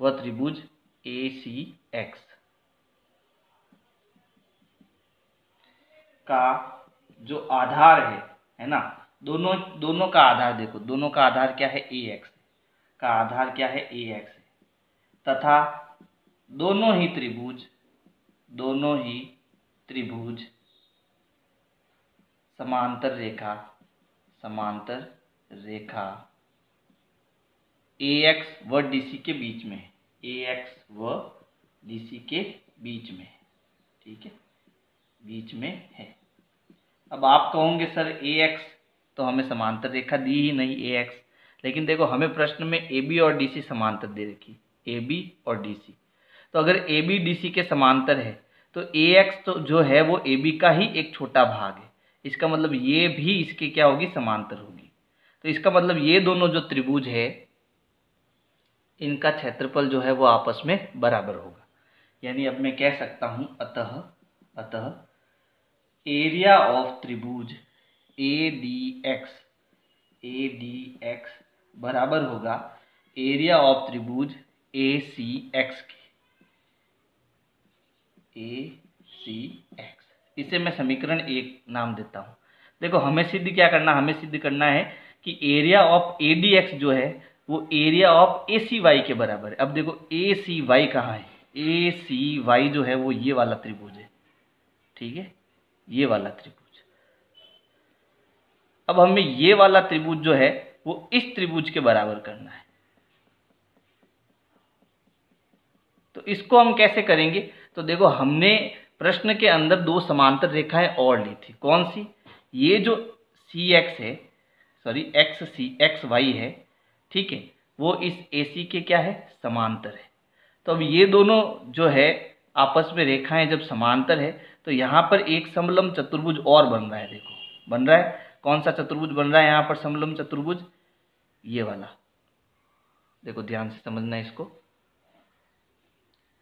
वह त्रिभुज ए सी एक्स का जो आधार है है ना? दोनों दोनों का आधार देखो। दोनों का आधार क्या है? ए एक्स का आधार क्या है? ए एक्स तथा दोनों ही त्रिभुज, दोनों ही त्रिभुज, समांतर रेखा समांतर रेखा। ए एक्स व डीसी के बीच में ए एक्स व डीसी के बीच में ठीक है? बीच में है। अब आप कहोगे, सर ए एक्स तो हमें समांतर रेखा दी ही नहीं ए एक्स लेकिन देखो, हमें प्रश्न में ए बी और डी सी समांतर दे रखी। ए बी और डी सी तो अगर ए बी डी सी के समांतर है तो ए एक्स तो जो है वो ए बी का ही एक छोटा भाग है। इसका मतलब ये भी इसके क्या होगी? समांतर होगी। तो इसका मतलब ये दोनों जो त्रिभुज है, इनका क्षेत्रफल जो है वो आपस में बराबर होगा। यानी अब मैं कह सकता हूँ, अतः अतः एरिया ऑफ़ त्रिभुज A D X A D X बराबर होगा। एरिया ऑफ़ त्रिभुज ए सी एक्स के। ए सी एक्स इसे मैं समीकरण एक नाम देता हूँ। देखो, हमें सिद्ध क्या करना, हमें सिद्ध करना है कि area of A D X जो है, वो area of A C Y के बराबर है। अब देखो ए सी वाई कहाँ है? ए सी वाई जो है, वो ये वाला त्रिभुज है। ठीक है? ये वाला त्रिभुज। अब हमें ये वाला त्रिभुज जो है, वो इस त्रिभुज के बराबर करना है। तो इसको हम कैसे करेंगे? तो देखो, हमने प्रश्न के अंदर दो समांतर रेखाएँ और ली थी। कौन सी? ये जो सी एक्स है sorry X C X Y है, ठीक है, वो इस ए सी के क्या है? समांतर है। तो अब ये दोनों जो है, आपस में रेखाएँ जब समांतर है तो यहाँ पर एक समलम चतुर्भुज और बन रहा है, देखो। बन रहा है? कौन सा चतुर्भुज बन रहा है यहाँ पर समलम चतुर्भुज? ये वाला। देखो, ध्यान से समझना इसको।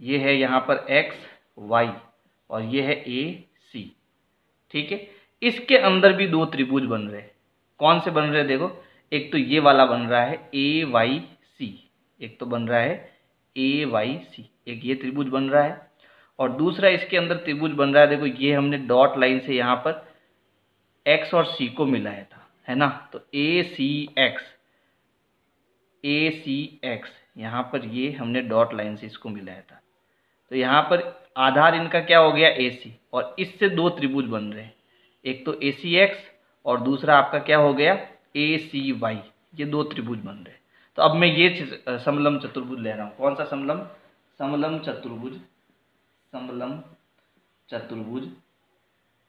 ये है यहाँ पर एक्स वाई और ये है ए सी ठीक है? इसके अंदर भी दो त्रिभुज बन रहे हैं। कौन से बन रहे हैं देखो? एक तो ये वाला बन रहा है ए वाई सी एक तो बन रहा है ए वाई सी एक ये त्रिभुज बन रहा है और दूसरा इसके अंदर त्रिभुज बन रहा है। देखो, ये हमने डॉट लाइन से यहाँ पर एक्स और सी को मिलाया था, है ना? तो ए सी एक्स ए सी एक्स यहाँ पर ये हमने डॉट लाइन से इसको मिलाया था। तो यहाँ पर आधार इनका क्या हो गया? ए सी और इससे दो त्रिभुज बन रहे हैं। एक तो ए सी एक्स और दूसरा आपका क्या हो गया? ए सी वाई ये दो त्रिभुज बन रहे हैं। तो अब मैं ये समलम चतुर्भुज ले रहा हूँ। कौन सा समलम? समलम चतुर्भुज समलम चतुर्भुज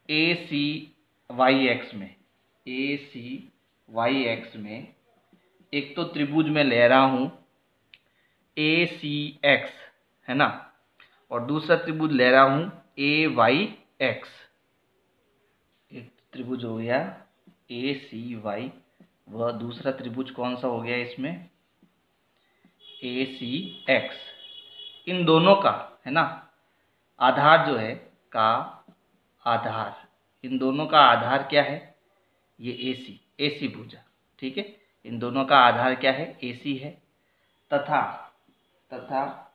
ए सी वाई एक्स में ए सी वाई एक्स में। एक तो त्रिभुज में ले रहा हूँ ए सी एक्स है ना? और दूसरा त्रिभुज ले रहा हूँ ए वाई एक्स एक त्रिभुज हो गया ए सी वाई वह दूसरा त्रिभुज कौन सा हो गया इसमें? ए सी एक्स इन दोनों का, है ना? आधार जो है, का आधार। इन दोनों का आधार क्या है? ये ए सी ए सी भुजा, ठीक है? इन दोनों का आधार क्या है? ए सी है। तथा तथा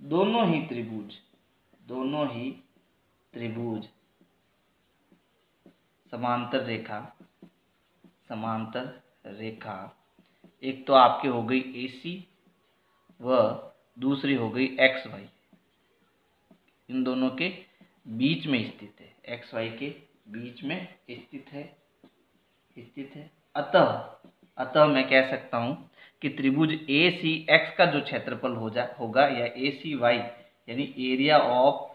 दोनों ही त्रिभुज, दोनों ही त्रिभुज। समांतर रेखा समांतर रेखा। एक तो आपकी हो गई ए सी व दूसरी हो गई एक्स वाई इन दोनों के बीच में स्थित है। एक्स वाई के बीच में स्थित है स्थित है। अतः अतः मैं कह सकता हूँ कि त्रिभुज ए सी एक्स का जो क्षेत्रफल हो जा, होगा, या ए सी वाई यानी area of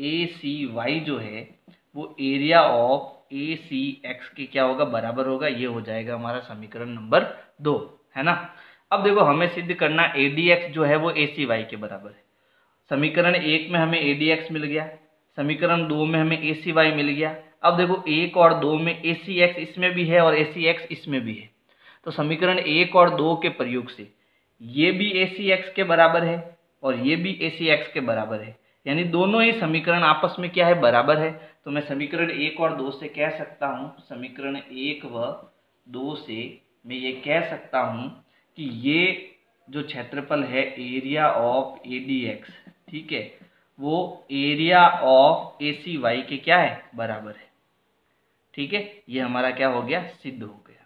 A C Y जो है, वो area of A C X के क्या होगा? बराबर होगा। ये हो जाएगा हमारा समीकरण नंबर दो, है ना? अब देखो, हमें सिद्ध करना ए डी एक्स जो है, वो ए सी वाई के बराबर है। समीकरण एक में हमें ए डी एक्स मिल गया। समीकरण दो में हमें ए सी वाई मिल गया। अब देखो, एक और दो में ए सी एक्स इसमें भी है और ए सी एक्स इसमें भी है। तो समीकरण एक और दो के प्रयोग से। ये भी ए सी एक्स के बराबर है और ये भी ए सी एक्स के बराबर है। यानी दोनों ही समीकरण आपस में क्या है? बराबर है। तो मैं समीकरण एक और दो से कह सकता हूँ, समीकरण एक व दो से मैं ये कह सकता हूँ कि ये जो क्षेत्रफल है area of A D X ठीक है, वो area of A C Y के क्या है? बराबर है। ठीक है, ये हमारा क्या हो गया? सिद्ध हो गया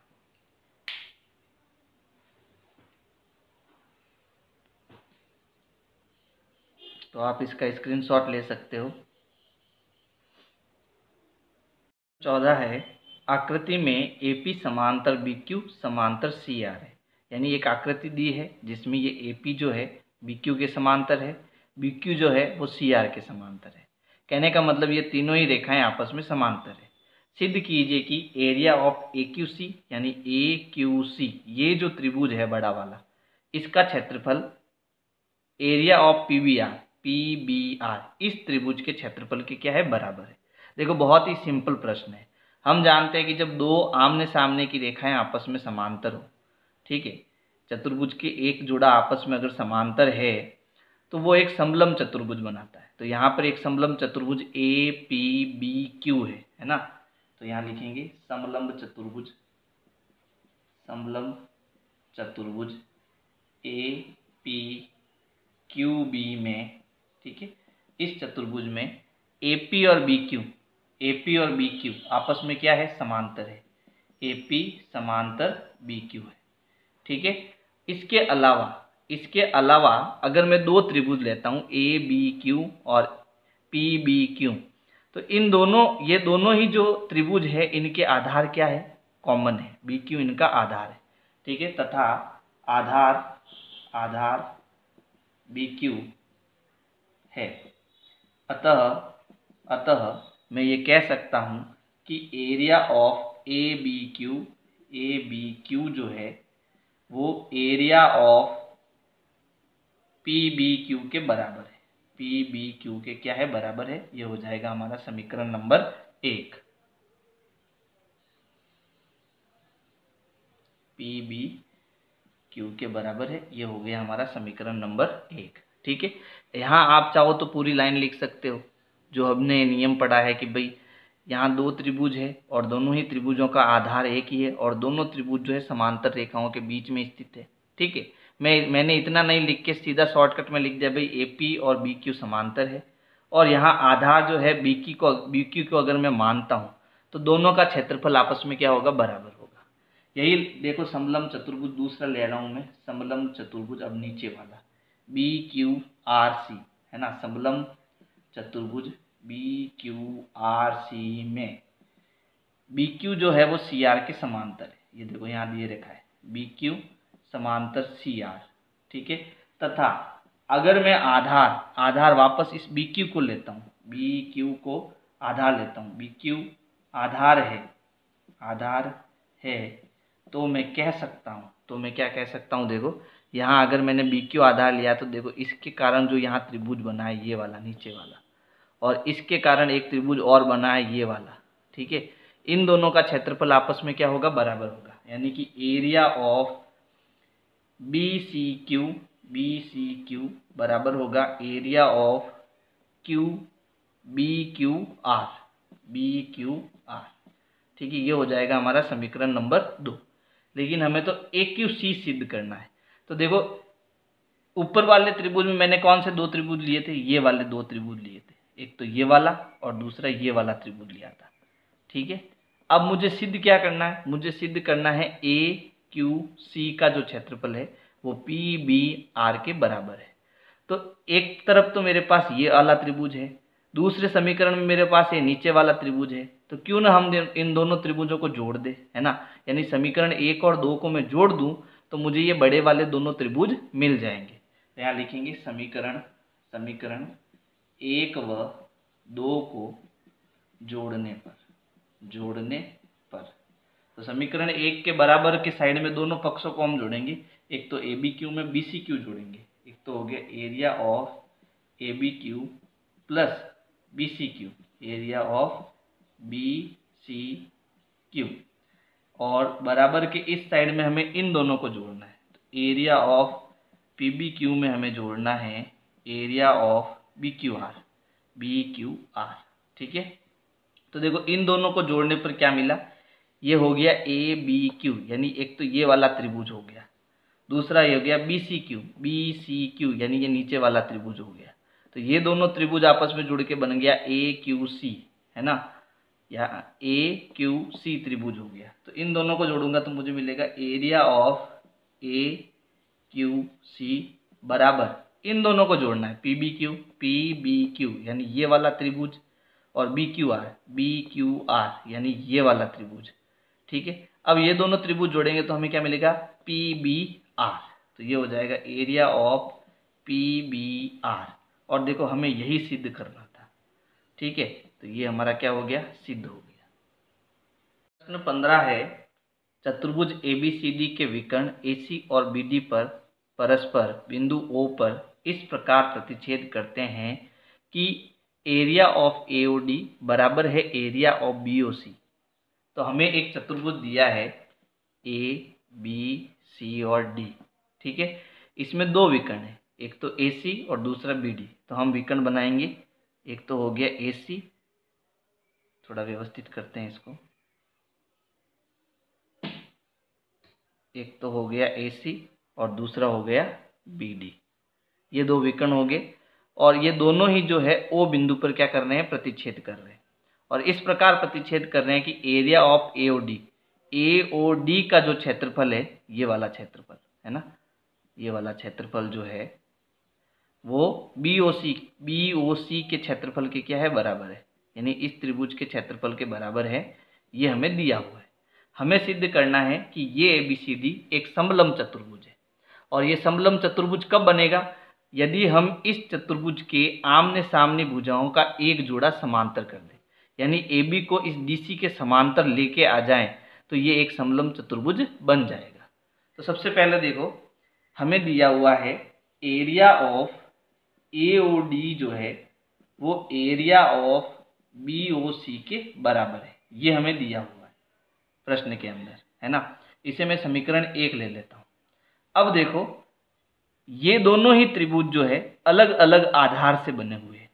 तो आप इसका स्क्रीनशॉट ले सकते हो। चौदह है, आकृति में ए पी समांतर बी क्यू समांतर सी आर है। यानी एक आकृति दी है, जिसमें ये ए पी जो है बी क्यू के समांतर है बी क्यू जो है, वो सी आर के समांतर है। कहने का मतलब ये तीनों ही रेखाएँ आपस में समांतर है। सिद्ध कीजिए कि area of A Q C यानी ए क्यू सी ये जो त्रिभुज है बड़ा वाला, इसका क्षेत्रफल area of P V R P B R इस त्रिभुज के क्षेत्रफल के क्या है? बराबर है। देखो, बहुत ही सिंपल प्रश्न है। हम जानते हैं कि जब दो आमने सामने की रेखाएँ आपस में समांतर हो, ठीक है? चतुर्भुज के एक जोड़ा आपस में अगर समांतर है तो वो एक समलम चतुर्भुज बनाता है। तो यहाँ पर एक समलम चतुर्भुज ए पी बी क्यू है है ना? तो यहाँ लिखेंगे समलम्ब चतुर्भुज समलम्ब चतुर्भुज ए पी क्यू बी में ठीक है? इस चतुर्भुज में ए पी और बी क्यू ए पी और बी क्यू आपस में क्या है? समांतर है। ए पी समांतर बी क्यू है। ठीक है? इसके अलावा इसके अलावा अगर मैं दो त्रिभुज लेता हूँ ए बी क्यू और पी बी क्यू तो इन दोनों, ये दोनों ही जो त्रिभुज है, इनके आधार क्या है? कॉमन है। बी क्यू इनका आधार है। ठीक है? तथा आधार आधार बी क्यू है। अतः अतः मैं ये कह सकता हूँ कि area of A B Q A B Q जो है, वो area of P B Q के बराबर है। पी बी क्यू के क्या है? बराबर है। ये हो जाएगा हमारा समीकरण नंबर एक। पी बी क्यू के बराबर है। ये हो गया हमारा समीकरण नंबर एक। ठीक है? यहाँ आप चाहो तो पूरी लाइन लिख सकते हो, जो हमने नियम पढ़ा है कि भाई यहाँ दो त्रिभुज है और दोनों ही त्रिभुजों का आधार एक ही है और दोनों त्रिभुज जो है समांतर रेखाओं के बीच में स्थित है। ठीक है? मैं, मैंने इतना नहीं लिख के सीधा शॉर्टकट में लिख दिया, भाई ए पी और बी क्यू समांतर है और यहाँ आधार जो है बी क्यू को बी क्यू को अगर मैं मानता हूँ तो दोनों का क्षेत्रफल आपस में क्या होगा? बराबर होगा। यही देखो समलम चतुर्भुज दूसरा ले रहा हूँ मैं समलम चतुर्भुज अब नीचे वाला। बी क्यू आर सी है ना? समलम चतुर्भुज बी क्यू आर सी में। बी क्यू जो है वो सी आर के समांतर है। ये देखो, यहाँ दिए रखा है। बी क्यू समांतर सी आर ठीक है? तथा अगर मैं आधार आधार वापस इस बी क्यू को लेता हूँ बी क्यू को आधार लेता हूँ। बी क्यू आधार है आधार है तो मैं कह सकता हूँ तो मैं क्या कह सकता हूँ, देखो यहाँ अगर मैंने बी क्यू आधार लिया तो देखो इसके कारण जो यहाँ त्रिभुज बना है, ये वाला, नीचे वाला। और इसके कारण एक त्रिभुज और बना है, ये वाला, ठीक है? इन दोनों का क्षेत्रफल आपस में क्या होगा? बराबर होगा। यानी कि area of B C Q B C Q बराबर होगा area of Q B Q R B Q R ठीक है? ये हो जाएगा हमारा समीकरण नंबर दो। लेकिन हमें तो ए क्यू सी सिद्ध करना है। तो देखो, ऊपर वाले त्रिभुज में मैंने कौन से दो त्रिभुज लिए थे? ये वाले दो त्रिभुज लिए थे। एक तो ये वाला और दूसरा ये वाला त्रिभुज लिया था। ठीक है? अब मुझे सिद्ध क्या करना है? मुझे सिद्ध करना है ए क्यू सी का जो क्षेत्रफल है, वो पी बी आर के बराबर है। तो एक तरफ़ तो मेरे पास ये वाला त्रिभुज है, दूसरे समीकरण में मेरे पास ये नीचे वाला त्रिभुज है तो क्यों ना हम इन दोनों त्रिभुजों को जोड़ दे, है ना? यानी समीकरण एक और दो को मैं जोड़ दूँ तो मुझे ये बड़े वाले दोनों त्रिभुज मिल जाएँगे। तो यहाँ लिखेंगे समीकरण समीकरण एक व दो को जोड़ने पर जोड़ने पर। तो समीकरण एक के बराबर के साइड में दोनों पक्षों को हम जोड़ेंगे। एक तो ए बी क्यू में बी सी क्यू जोड़ेंगे। एक तो हो गया area of A B Q plus B C Q area of B C Q और बराबर के इस साइड में हमें इन दोनों को जोड़ना है। तो area of P B Q में हमें जोड़ना है area of B Q R B Q R ठीक है? तो देखो, इन दोनों को जोड़ने पर क्या मिला? ये हो गया ए बी क्यू यानी एक तो ये वाला त्रिभुज हो गया, दूसरा ये हो गया B C Q B C Q यानी ये नीचे वाला त्रिभुज हो गया। तो ये दोनों त्रिभुज आपस में जुड़ के बन गया ए क्यू सी है ना? या ए क्यू सी त्रिभुज हो गया। तो इन दोनों को जोड़ूँगा तो मुझे मिलेगा area of A Q C बराबर। इन दोनों को जोड़ना है। P B Q P B Q यानी ये वाला त्रिभुज और B Q R B Q R यानी ये वाला त्रिभुज। ठीक है? अब ये दोनों त्रिभुज जोड़ेंगे तो हमें क्या मिलेगा? पी बी आर तो ये हो जाएगा area of P B R और देखो, हमें यही सिद्ध करना था। ठीक है? तो ये हमारा क्या हो गया? सिद्ध हो गया। प्रश्न पंद्रह है, चतुर्भुज ए बी सी डी के विकर्ण ए सी और बी डी पर, परस्पर बिंदु ओ पर इस प्रकार प्रतिच्छेद करते हैं कि area of A O D बराबर है area of B O C तो हमें एक चतुर्भुज दिया है ए बी सी और डी ठीक है? इसमें दो विकर्ण है, एक तो ए सी और दूसरा बी डी तो हम विकर्ण बनाएँगे, एक तो हो गया ए सी थोड़ा व्यवस्थित करते हैं इसको। एक तो हो गया ए सी और दूसरा हो गया बी डी ये दो विकर्ण हो गए और ये दोनों ही जो है ओ बिंदु पर क्या कर रहे हैं, प्रतिच्छेद कर रहे हैं। और इस प्रकार प्रतिच्छेद कर रहे हैं कि area of A O D A O D का जो क्षेत्रफल है, ये वाला क्षेत्रफल, है ना? ये वाला क्षेत्रफल जो है, वो B O C B O C के क्षेत्रफल के क्या है, बराबर है। यानी इस त्रिभुज के क्षेत्रफल के बराबर है, ये हमें दिया हुआ है। हमें सिद्ध करना है कि ये ए बी सी डी एक समलम चतुर्भुज है। और ये समलम चतुर्भुज कब बनेगा? यदि हम इस चतुर्भुज के आमने सामने भुजाओं का एक जोड़ा समांतर कर दें, यानी ए बी को इस डी सी के समांतर लेके आ जाएँ तो ये एक समलम चतुर्भुज बन जाएगा। तो सबसे पहले देखो, हमें दिया हुआ है area of A O D जो है, वो area of B O C के बराबर है। ये हमें दिया हुआ है प्रश्न के अंदर, है ना? इसे मैं समीकरण एक ले लेता हूँ। अब देखो, ये दोनों ही त्रिभुज जो है अलग अलग आधार से बने हुए हैं।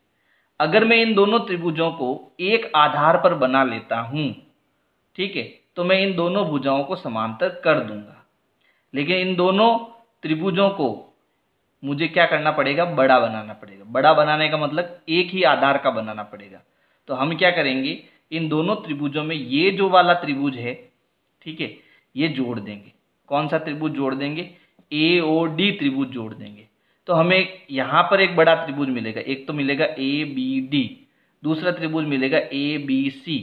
अगर मैं इन दोनों त्रिभुजों को एक आधार पर बना लेता हूँ, ठीक है तो मैं इन दोनों भुजाओं को समांतर कर दूँगा। लेकिन इन दोनों त्रिभुजों को मुझे क्या करना पड़ेगा? बड़ा बनाना पड़ेगा। बड़ा बनाने का मतलब एक ही आधार का बनाना पड़ेगा। तो हम क्या करेंगे? इन दोनों त्रिभुजों में ये जो वाला त्रिभुज है, ठीक है, ये जोड़ देंगे। कौन सा त्रिभुज जोड़ देंगे? ए ओ डी त्रिभुज जोड़ देंगे। तो हमें यहाँ पर एक बड़ा त्रिभुज मिलेगा। एक तो मिलेगा ए बी डी दूसरा त्रिभुज मिलेगा ए बी सी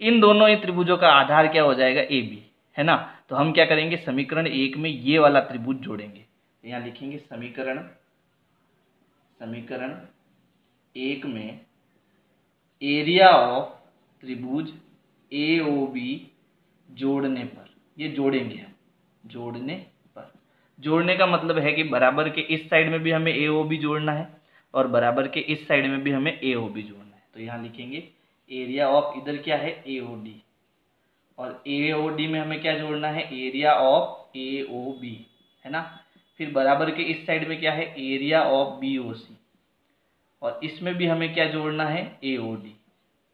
इन दोनों ही त्रिभुजों का आधार क्या हो जाएगा? ए बी है ना? तो हम क्या करेंगे? समीकरण एक में ये वाला त्रिभुज जोड़ेंगे। यहाँ लिखेंगे समीकरण समीकरण एक में एरिया ऑफ़ त्रिभुज ए ओ बी जोड़ने पर। ये जोड़ेंगे हम। जोड़ने पर। जोड़ने का मतलब है कि बराबर के इस साइड में भी हमें ए ओ बी जोड़ना है और बराबर के इस साइड में भी हमें ए ओ बी जोड़ना है। तो यहाँ लिखेंगे एरिया ऑफ़ इधर क्या है? ए ओ डी और ए ओ डी में हमें क्या जोड़ना है? Area of A O B है ना? फिर बराबर के इस साइड में क्या है? Area of B O C और इसमें भी हमें क्या जोड़ना है? A O D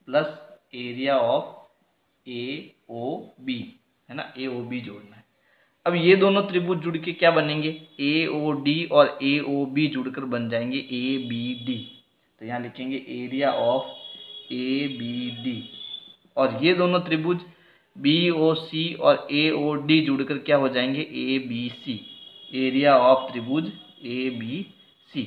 plus area of A O B है ना? ए ओ बी जोड़ना है। अब ये दोनों त्रिभुज जुड़ के क्या बनेंगे? ए ओ डी और ए ओ बी जुड़कर बन जाएँगे ए बी डी तो यहाँ लिखेंगे area of A B D और ये दोनों त्रिभुज बी ओ सी और ए ओ डी जुड़कर क्या हो जाएँगे? A B C area of त्रिभुज ए बी सी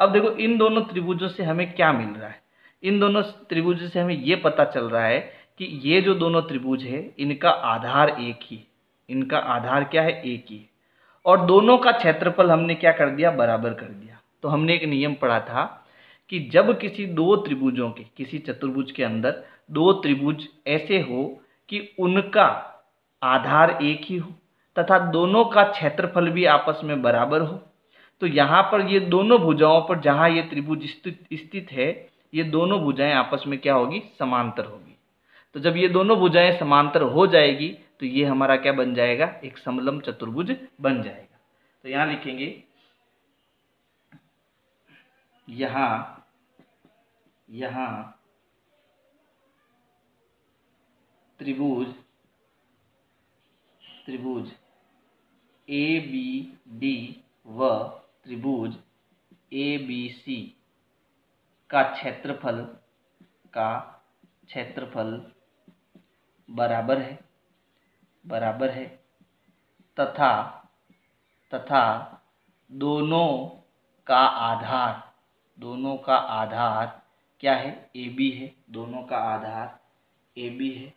अब देखो, इन दोनों त्रिभुजों से हमें क्या मिल रहा है? इन दोनों त्रिभुजों से हमें ये पता चल रहा है कि ये जो दोनों त्रिभुज है, इनका आधार एक ही, इनका आधार क्या है? एक ही। और दोनों का क्षेत्रफल हमने क्या कर दिया? बराबर कर दिया। तो हमने एक नियम पढ़ा था कि जब किसी दो त्रिभुजों के, किसी चतुर्भुज के अंदर दो त्रिभुज ऐसे हो कि उनका आधार एक ही हो, तथा दोनों का क्षेत्रफल भी आपस में बराबर हो तो यहाँ पर ये दोनों भुजाओं पर जहाँ ये त्रिभुज स्थित है, ये दोनों भुजाएँ आपस में क्या होगी? समांतर होगी। तो जब ये दोनों भुजाएँ समांतर हो जाएगी तो ये हमारा क्या बन जाएगा? एक समलम चतुर्भुज बन जाएगा। तो यहाँ लिखेंगे, यहाँ यहाँ त्रिभुज त्रिभुज ए, बी, डी, व त्रिभुज ए बी सी का क्षेत्रफल का क्षेत्रफल बराबर है बराबर है, तथा तथा दोनों का आधार, दोनों का आधार क्या है? ए बी है, दोनों का आधार ए बी है।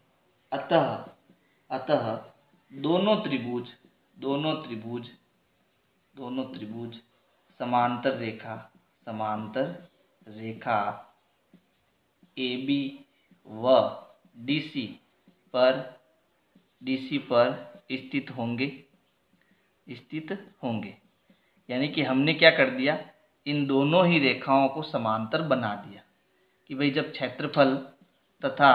अतः अतः दोनों त्रिभुज दोनों त्रिभुज दोनों त्रिभुज समांतर रेखा समांतर रेखा ए बी व डी सी पर डी सी पर स्थित होंगे स्थित होंगे। यानी कि हमने क्या कर दिया? इन दोनों ही रेखाओं को समांतर बना दिया। कि भाई जब क्षेत्रफल तथा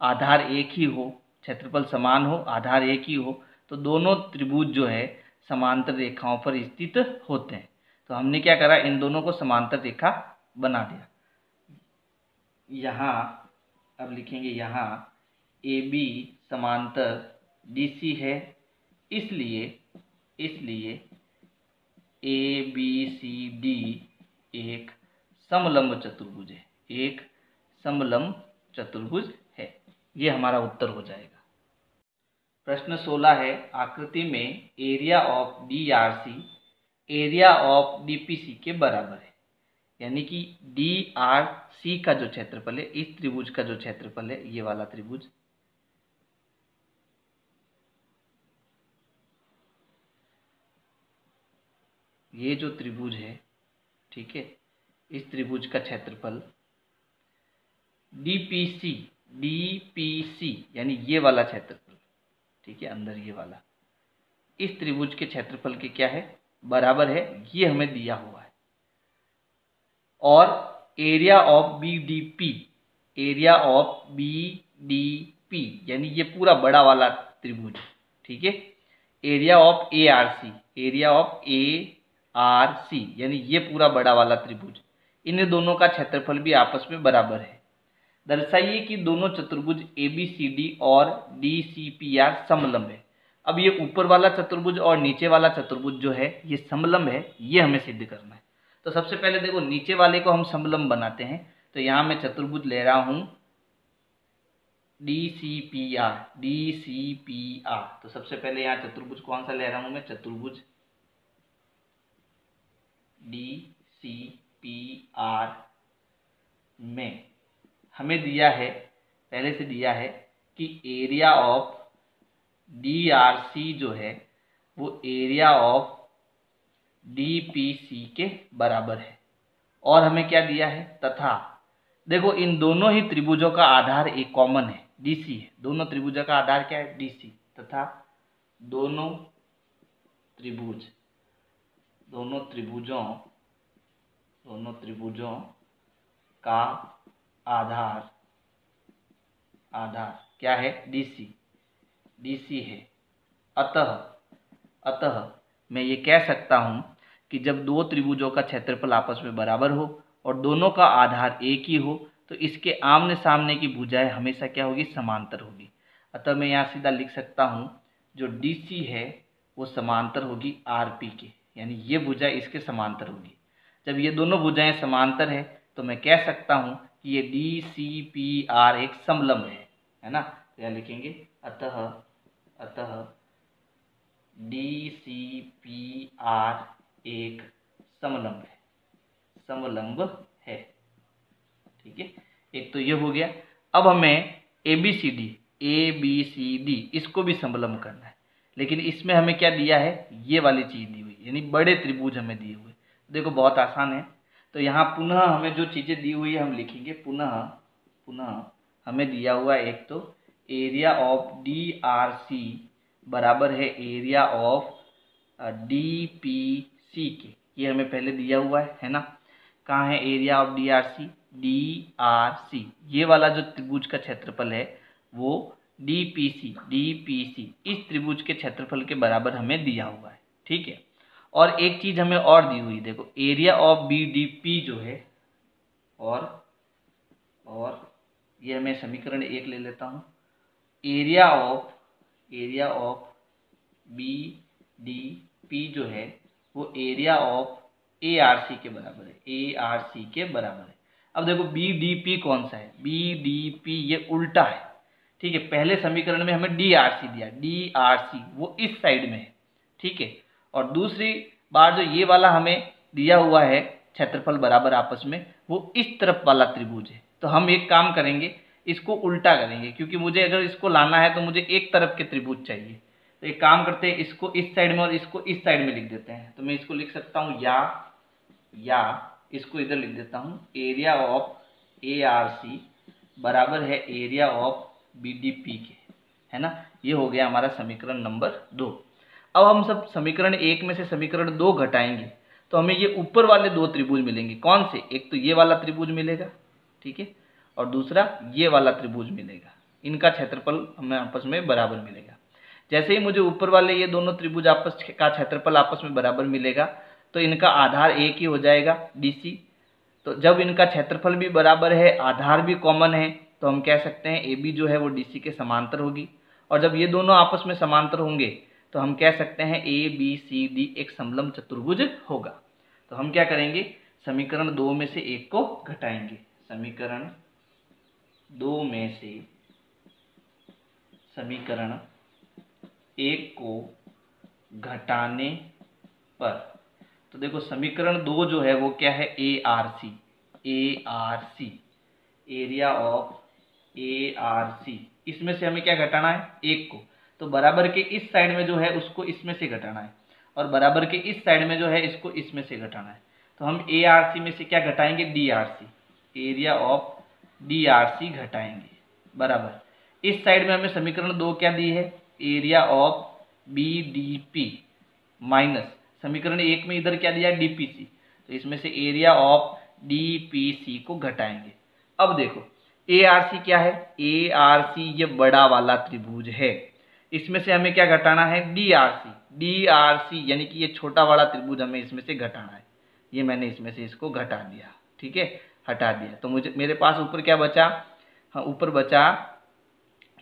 आधार एक ही हो, क्षेत्रफल समान हो, आधार एक ही हो तो दोनों त्रिभुज जो है समांतर रेखाओं पर स्थित होते हैं। तो हमने क्या करा? इन दोनों को समांतर रेखा बना दिया। यहाँ, अब लिखेंगे यहाँ ए बी समांतर डी सी है। इसलिए इसलिए ए बी सी डी एक समलंब चतुर्भुज है। एक समलंब चतुर्भुज है। ये हमारा उत्तर हो जाएगा। प्रश्न सोलह है, आकृति में area of D R C area of D P C के बराबर है। यानी कि डी आर सी का जो क्षेत्रफल है, इस त्रिभुज का जो क्षेत्रफल है, ये वाला त्रिभुज। ये जो त्रिभुज है, ठीक है, इस त्रिभुज का क्षेत्रफल D P C D P C यानी ये वाला क्षेत्रफल, ठीक है, अंदर ये वाला, इस त्रिभुज के क्षेत्रफल के क्या है? बराबर है, ये हमें दिया हुआ है। और area of B D P area of B D P यानी ये पूरा बड़ा वाला त्रिभुज, ठीक है? Area of A R C area of A R C यानी ये पूरा बड़ा वाला त्रिभुज। इन दोनों का क्षेत्रफल भी आपस में बराबर है। दर्शाइए कि दोनों चतुर्भुज ए बी सी डी और डी सी पी आर समलंब है। अब ये ऊपर वाला चतुर्भुज और नीचे वाला चतुर्भुज जो है, ये समलंब है, ये हमें सिद्ध करना है। तो सबसे पहले देखो, नीचे वाले को हम समलंब बनाते हैं। तो यहाँ मैं चतुर्भुज ले रहा हूँ। D C P R D C P R तो सबसे पहले यहाँ चतुर्भुज कौन सा ले रहा हूँ मैं? चतुर्भुज। डी सी पी आर में हमें दिया है, पहले से दिया है कि एरिया ऑफ़ सी जो है, वो एरिया ऑफ़ सी के बराबर है। और हमें क्या दिया है? तथा। देखो, इन दोनों ही त्रिभुजों का आधार एक कॉमन है डी सी है। दोनों त्रिभुजों का आधार क्या है? डी सी तथा दोनों त्रिभुज, दोनों त्रिभुजों दोनों त्रिभुजों का आधार आधार क्या है? डीसी डीसी है। अतः अतः मैं ये कह सकता हूँ कि जब दो त्रिभुजों का क्षेत्रफल आपस में बराबर हो और दोनों का आधार एक ही हो तो इसके आमने सामने की भुजाएँ हमेशा क्या होगी? समांतर होगी। अतः मैं यहाँ सीधा लिख सकता हूँ, जो डीसी है, वो समांतर होगी आर पी के। यानी ये भुजा इसके समांतर होगी। जब ये दोनों भुजाएँ समांतर है तो मैं कह सकता हूँ कि ये डी सी पी, आर एक समलम्ब है। है ना? तो लिखेंगे। अतः अतः डी सी पी आर एक समलंब है। समलंब है। ठीक है? एक तो ये हो गया। अब हमें A B C D A B C D इसको भी समलंब करना है। लेकिन इसमें हमें क्या दिया है? ये वाली चीज़ दी हुई, यानी बड़े त्रिभुज हमें दिए हुए। देखो, बहुत आसान है। तो यहाँ पुनः हमें जो चीज़ें दी हुई है, हम लिखेंगे पुनः पुनः हमें दिया हुआ एक तो area of D R C बराबर है area of D P C के। ये हमें पहले दिया हुआ है है ना? कहाँ है area of D R C D R C ये वाला जो त्रिभुज का क्षेत्रफल है, वो D P C D P C इस त्रिभुज के क्षेत्रफल के बराबर हमें दिया हुआ है, ठीक है? और एक चीज़ हमें और दी हुई, देखो area of B D P जो है, और और ये मैं समीकरण एक ले लेता हूँ। Area of area of B D P जो है, वो area of A R C के बराबर है। ए आर सी के बराबर है। अब देखो बी डी पी कौन सा है? बी डी पी ये उल्टा है। ठीक है, पहले समीकरण में हमें डी आर सी दिया। डी आर सी वो इस साइड में है। ठीक है, और दूसरी बार जो ये वाला हमें दिया हुआ है, क्षेत्रफल बराबर आपस में, वो इस तरफ़ वाला त्रिभुज है। तो हम एक काम करेंगे इसको उल्टा करेंगे, क्योंकि मुझे अगर इसको लाना है तो मुझे एक तरफ़ के त्रिभुज चाहिए। तो एक काम करते हैं, इसको इस साइड में और इसको इस साइड में लिख देते हैं। तो मैं इसको लिख सकता हूँ या या इसको इधर लिख देता हूँ। Area of A R C बराबर है area of B D P के। है ना? ये हो गया हमारा समीकरण नंबर दो। अब हम सब समीकरण एक में से समीकरण दो घटाएँगे तो हमें ये ऊपर वाले दो त्रिभुज मिलेंगे। कौन से? एक तो ये वाला त्रिभुज मिलेगा, ठीक है? और दूसरा, ये वाला त्रिभुज मिलेगा। इनका क्षेत्रफल हमें आपस में बराबर मिलेगा। जैसे ही मुझे ऊपर वाले ये दोनों त्रिभुज आपस का क्षेत्रफल आपस में बराबर मिलेगा तो इनका आधार एक ही हो जाएगा DC तो जब इनका क्षेत्रफल भी बराबर है, आधार भी कॉमन है तो हम कह सकते हैं ए बी जो है वो DC के समांतर होगी। और जब ये दोनों आपस में समांतर होंगे तो हम कह सकते हैं ए बी सी डी एक समलम चतुर्भुज होगा। तो हम क्या करेंगे? समीकरण दो में से एक को घटाएँगे। समीकरण दो में से समीकरण एक को घटाने पर। तो देखो, समीकरण दो जो है, वो क्या है? A R C A R C area of A R C इसमें से हमें क्या घटाना है? एक को। तो बराबर के इस साइड में जो है, उसको इसमें से घटाना है। और बराबर के इस साइड में जो है, इसको इसमें से घटाना है। तो हम ए आर सी में से क्या घटाएँगे? D R C area of D R C घटाएँगे। बराबर। इस साइड में हमें समीकरण दो क्या दी है? Area of B D P minus समीकरण एक में इधर क्या दिया डी पी सी तो इसमें से area of D P C को घटाएँगे। अब देखो ए आर सी क्या है? ए आर सी ये बड़ा वाला त्रिभुज है। इसमें से हमें क्या घटाना है? D R C D R C यानी कि ये छोटा वाला त्रिभुज हमें इसमें से घटाना है। ये मैंने इसमें से इसको घटा दिया। ठीक है? हटा दिया। तो मुझे, मेरे पास ऊपर क्या बचा? हाँ ऊपर बचा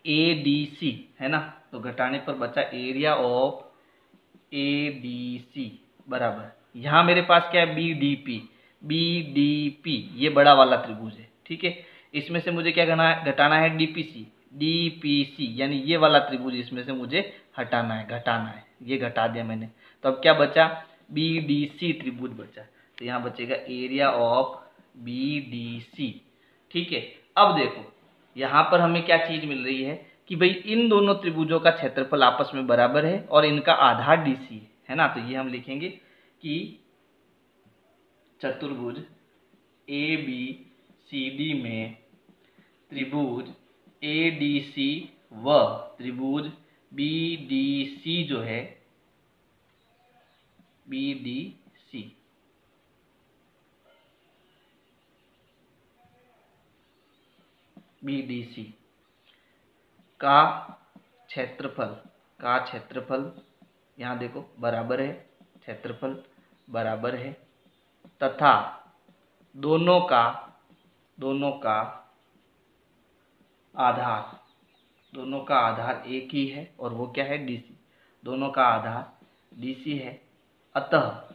ए डी सी है ना? तो घटाने पर बचा area of A D C बराबर। यहाँ मेरे पास क्या है? B D P B D P ये बड़ा वाला त्रिभुज है, ठीक है? इसमें से मुझे क्या घटाना है घटाना है? D P C D P C यानी ये वाला त्रिभुज इसमें से मुझे हटाना है, घटाना है। ये घटा दिया मैंने। तो अब क्या बचा? बी डी सी त्रिभुज बचा। तो यहाँ बचेगा area of B D C ठीक है? अब देखो, यहाँ पर हमें क्या चीज़ मिल रही है कि भाई इन दोनों त्रिभुजों का क्षेत्रफल आपस में बराबर है और इनका आधार डी सी है है ना? तो ये हम लिखेंगे कि चतुर्भुज ए बी सी डी में त्रिभुज ए डी सी व त्रिभुज बी डी सी जो है बी डी सी सी का क्षेत्रफल का क्षेत्रफल, यहाँ देखो, बराबर है, क्षेत्रफल बराबर है, तथा दोनों का दोनों का आधार, दोनों का आधार एक ही है, और वो क्या है डीसी दोनों का आधार डीसी है। अतः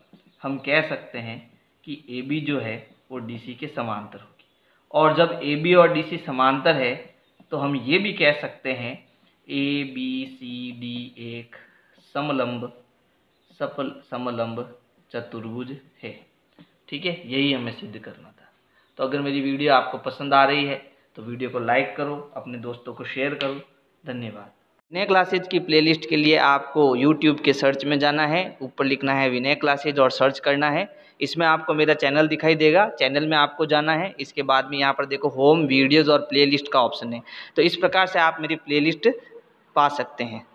हम कह सकते हैं कि ए बी जो है, वो डीसी के समांतर होगी और जब ए बी और डी सी समांतर है तो हम ये भी कह सकते हैं ए बी सी डी एक समलंब, सफल समलंब चतुर्भुज है। ठीक है? यही हमें सिद्ध करना था। तो अगर मेरी वीडियो आपको पसंद आ रही है तो वीडियो को लाइक करो, अपने दोस्तों को शेयर करो। धन्यवाद। विनय क्लासेज की प्लेलिस्ट के लिए आपको यूट्यूब के सर्च में जाना है। ऊपर लिखना है विनय क्लासेज और सर्च करना है। इसमें आपको मेरा चैनल दिखाई देगा। चैनल में आपको जाना है। इसके बाद में यहाँ पर देखो होम वीडियोज़ और प्लेलिस्ट का ऑप्शन है। तो इस प्रकार से आप मेरी प्लेलिस्ट पा सकते हैं।